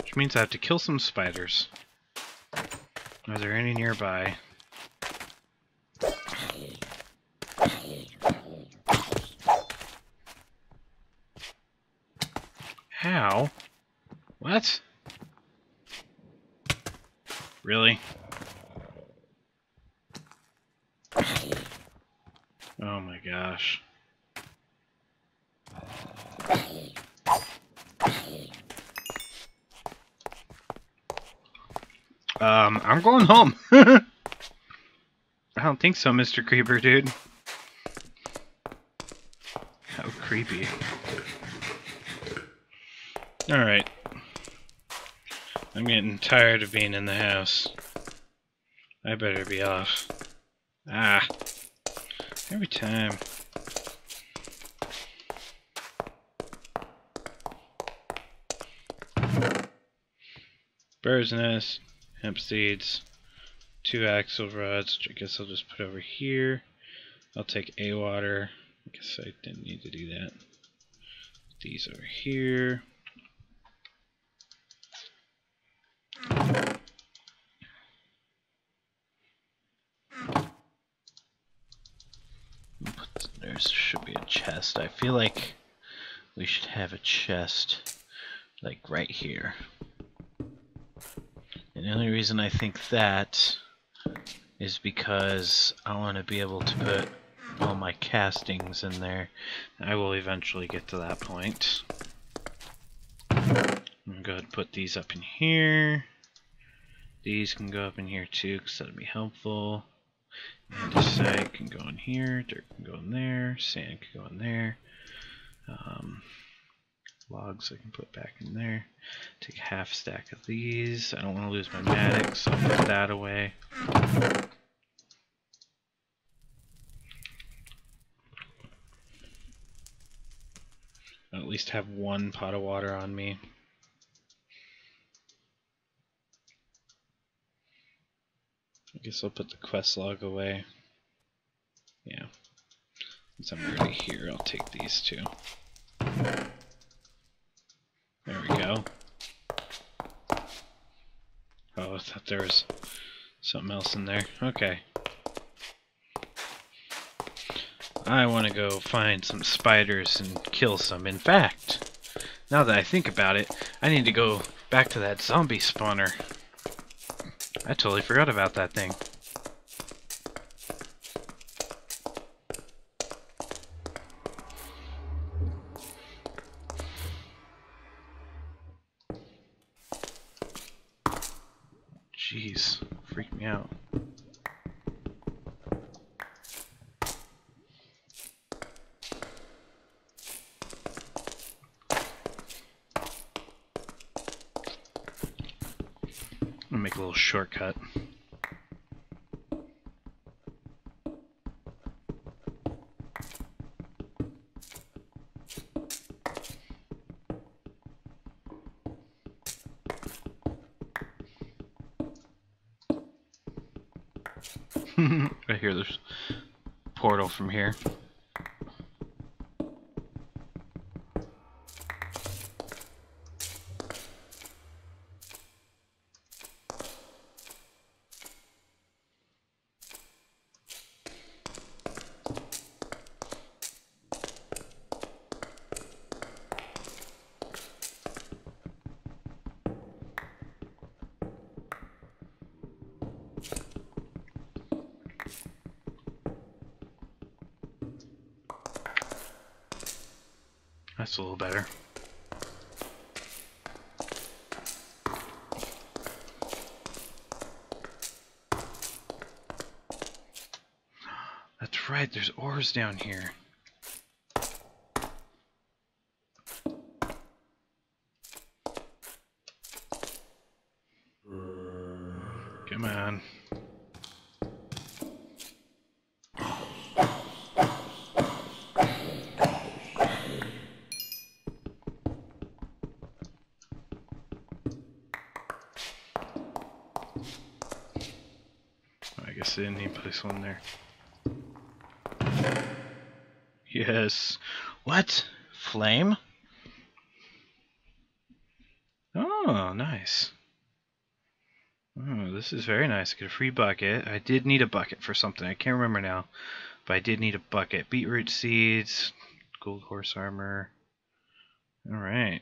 Which means I have to kill some spiders. Are there any nearby? How? What? Really? Oh my gosh. Um, I'm going home. I don't think so, Mr. Creeper, dude. How creepy. Alright. Getting tired of being in the house. I better be off. Ah. Every time. Bird's nest, hemp seeds, two axle rods, which I guess I'll just put over here. I'll take a water. I guess I didn't need to do that. These over here. test. I feel like we should have a chest like right here. And the only reason I think that is because I want to be able to put all my castings in there. I will eventually get to that point. I'm going to put these up in here. These can go up in here too, because that'd be helpful. Andesite can go in here, dirt can go in there, sand can go in there. Um, logs I can put back in there. Take half stack of these. I don't want to lose my mattock, so I'll put that away. I'll at least have one pot of water on me. I guess I'll put the quest log away. Yeah. Since I'm already here, I'll take these two. There we go. Oh, I thought there was something else in there. Okay. I want to go find some spiders and kill some. In fact, now that I think about it, I need to go back to that zombie spawner. I totally forgot about that thing. Jeez, freak me out. I'm gonna make a little shortcut. I hear this portal from here. A little better. That's right, there's ores down here. Come on. I place one there. Yes. What? Flame? Oh, nice. Oh, this is very nice. I get a free bucket. I did need a bucket for something. I can't remember now. But I did need a bucket. Beetroot seeds, gold horse armor. Alright.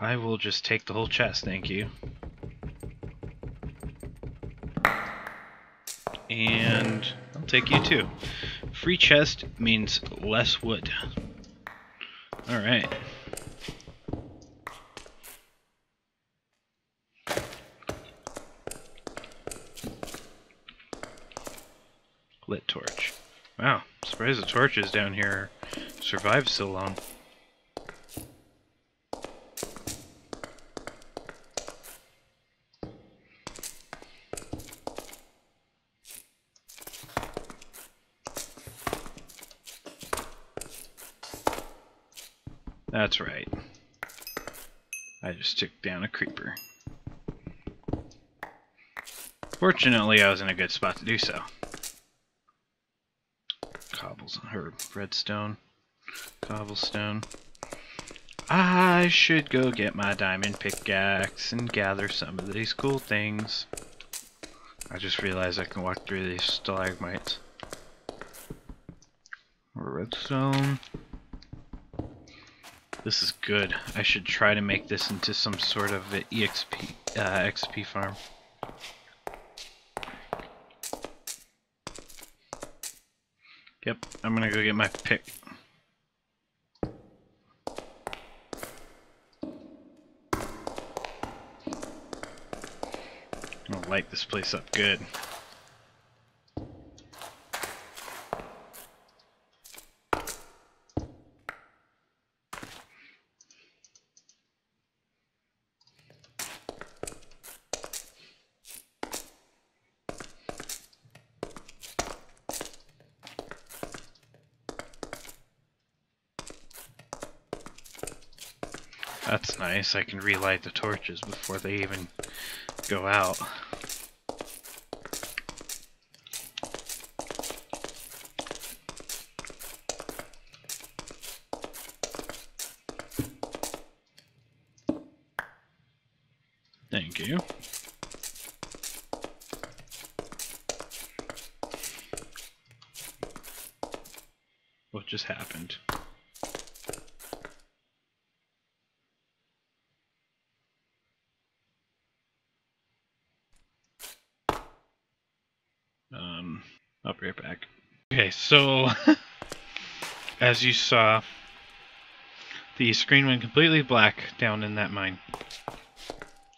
I will just take the whole chest, thank you. And I'll take you too. Free chest means less wood. Alright. Lit torch. Wow, surprised the torches down here survived so long. That's right. I just took down a creeper. Fortunately, I was in a good spot to do so. Cobbles, or redstone, cobblestone. I should go get my diamond pickaxe and gather some of these cool things. I just realized I can walk through these stalagmites. Redstone. This is good. I should try to make this into some sort of EXP uh, XP farm. Yep, I'm gonna go get my pick. I'm gonna light this place up good. That's nice, I can relight the torches before they even go out. Thank you. What just happened? Um, I'll be right back. Okay, so as you saw, the screen went completely black down in that mine.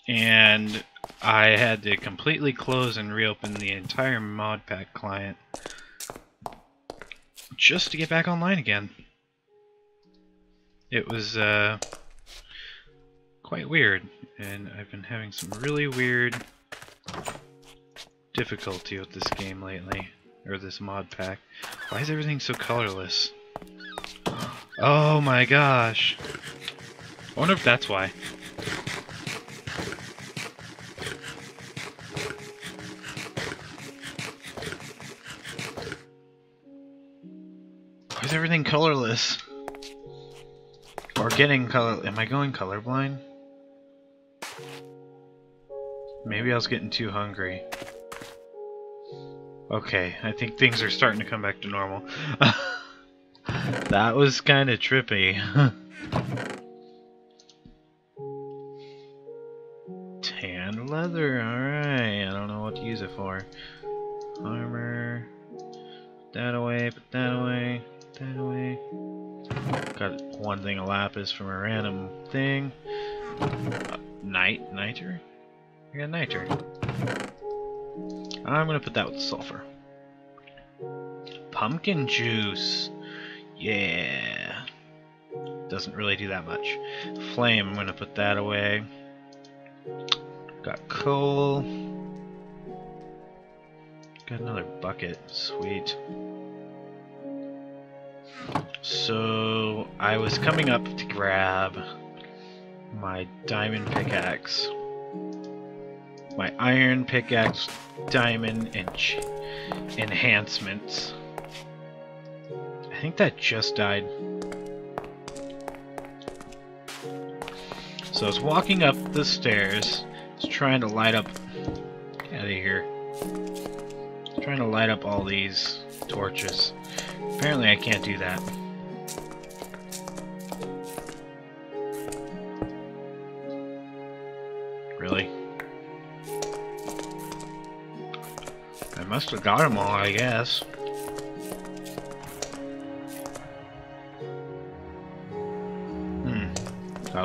And I had to completely close and reopen the entire modpack client just to get back online again. It was uh, quite weird, and I've been having some really weird difficulty with this game lately, or this mod pack. Why is everything so colorless? Oh my gosh! I wonder if that's why. Why is everything colorless? Or getting color- am I going colorblind? Maybe I was getting too hungry. Okay, I think things are starting to come back to normal. that was kind of trippy. Tan leather, alright. I don't know what to use it for. Armor. Put that away, put that away, put that away. Got one thing of lapis from a random thing. Uh, night, niter? I got niter. I'm gonna put that with sulfur. Pumpkin juice. Yeah. Doesn't really do that much. Flame, I'm gonna put that away. Got coal. Got another bucket. Sweet. So, I was coming up to grab my diamond pickaxe my iron pickaxe diamond ench enhancements. I think that just died. So I was walking up the stairs, just trying to light up. Out of here. Trying to light up all these torches. Apparently I can't do that. Really? I must have got them all, I guess.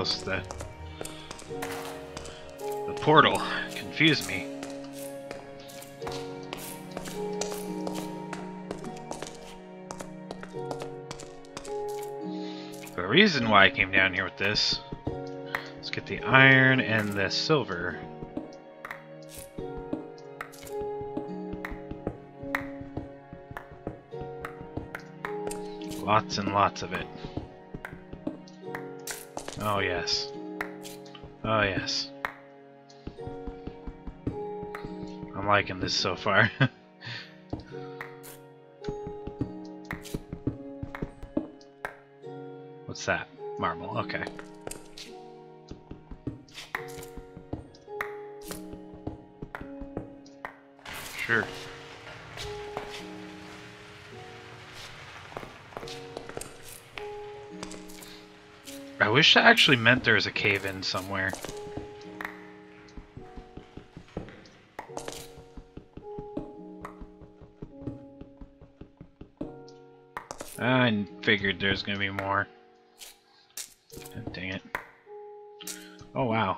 How's the... The portal confused me. The reason why I came down here with this, let's get the iron and the silver. Lots and lots of it. Oh yes. Oh yes. I'm liking this so far. What's that? Marble, okay. Sure. Wish that actually meant there was a cave in somewhere. I figured there's gonna be more. Dang it. Oh wow.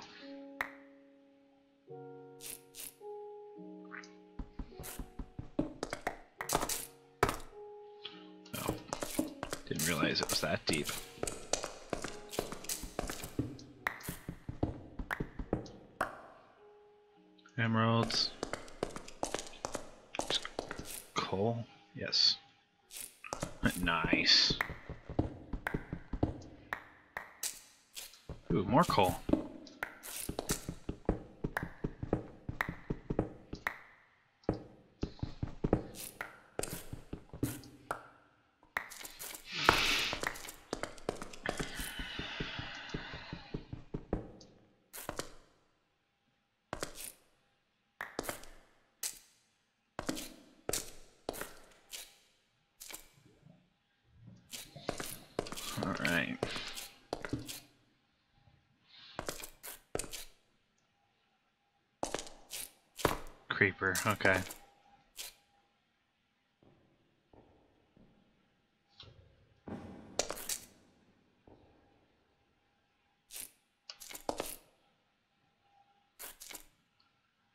Okay.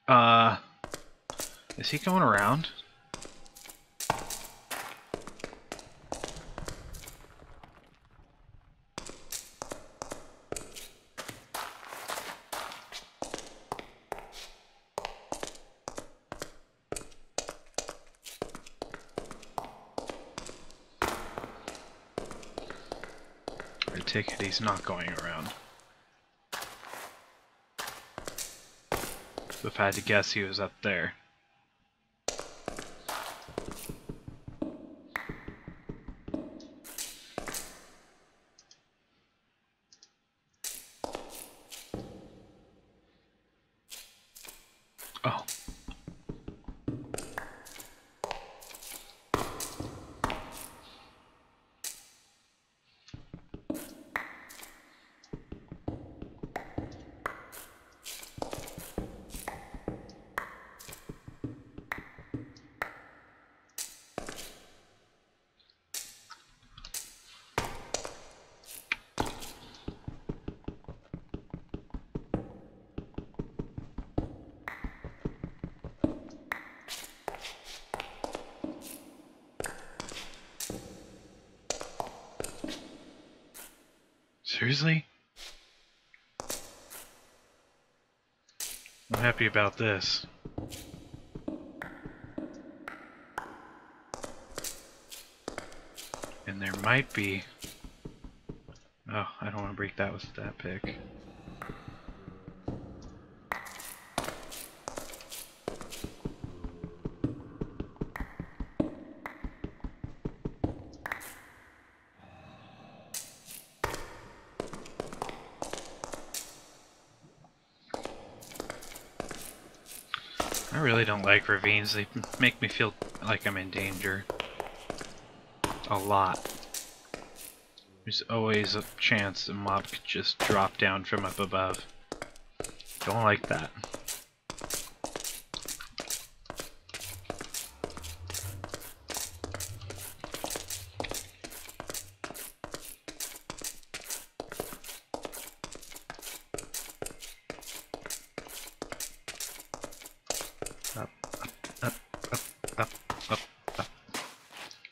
Uh, is he going around? I take it he's not going around. If I had to guess, he was up there. Seriously? I'm happy about this. And there might be... Oh, I don't want to break that with that pick. I really don't like ravines. They make me feel like I'm in danger. A lot. There's always a chance a mob could just drop down from up above. Don't like that. Up, up, up, up, up, up, up.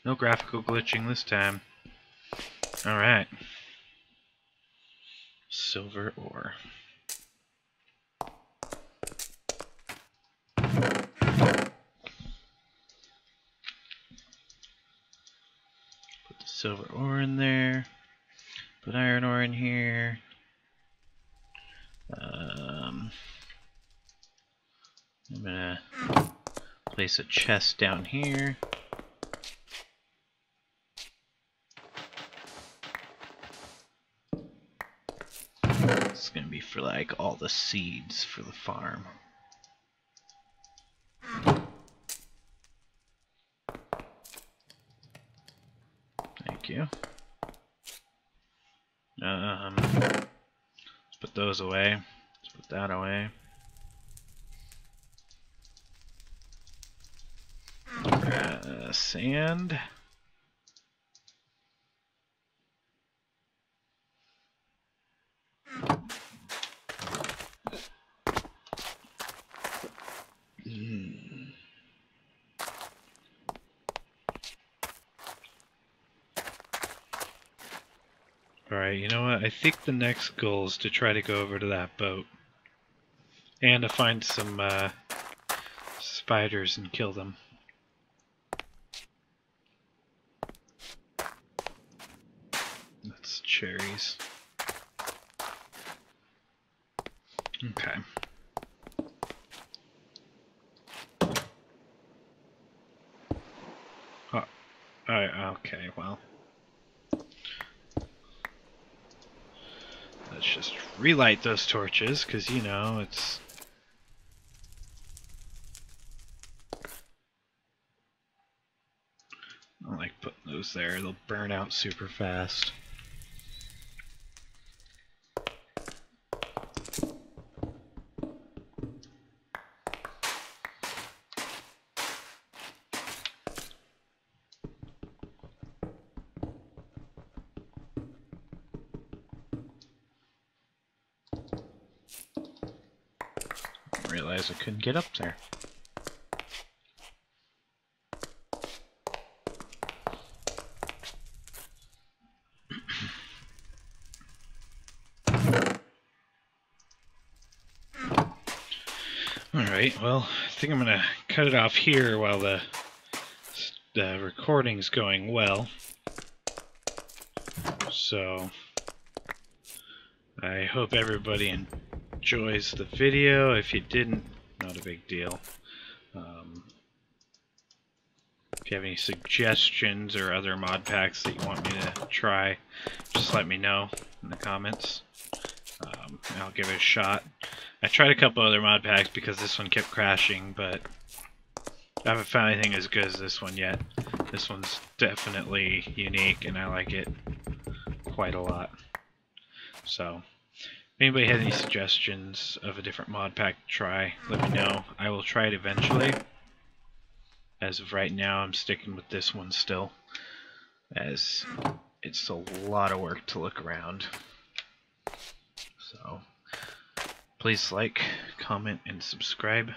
No graphical glitching this time. Alright. Silver ore. Put the silver ore in there. Put iron ore in here. Um, I'm gonna place a chest down here. It's gonna be for like all the seeds for the farm. Thank you. Um, let's put those away. Let's put that away. Uh, sand. Hmm. Alright, you know what? I think the next goal is to try to go over to that boat. And to find some uh, spiders and kill them. That's cherries. Okay. Oh, okay, well. Let's just relight those torches, because, you know, it's... I don't like putting those there, they'll burn out super fast. Couldn't get up there. Alright, well, I think I'm going to cut it off here while the, the recording's going well. So, I hope everybody enjoys the video. If you didn't, big deal. Um, if you have any suggestions or other mod packs that you want me to try, just let me know in the comments. Um, I'll give it a shot. I tried a couple other mod packs because this one kept crashing, but I haven't found anything as good as this one yet. This one's definitely unique, and I like it quite a lot. So, anybody has any suggestions of a different mod pack to try, let me know. I will try it eventually. As of right now, I'm sticking with this one still, as it's a lot of work to look around. So, please like, comment, and subscribe.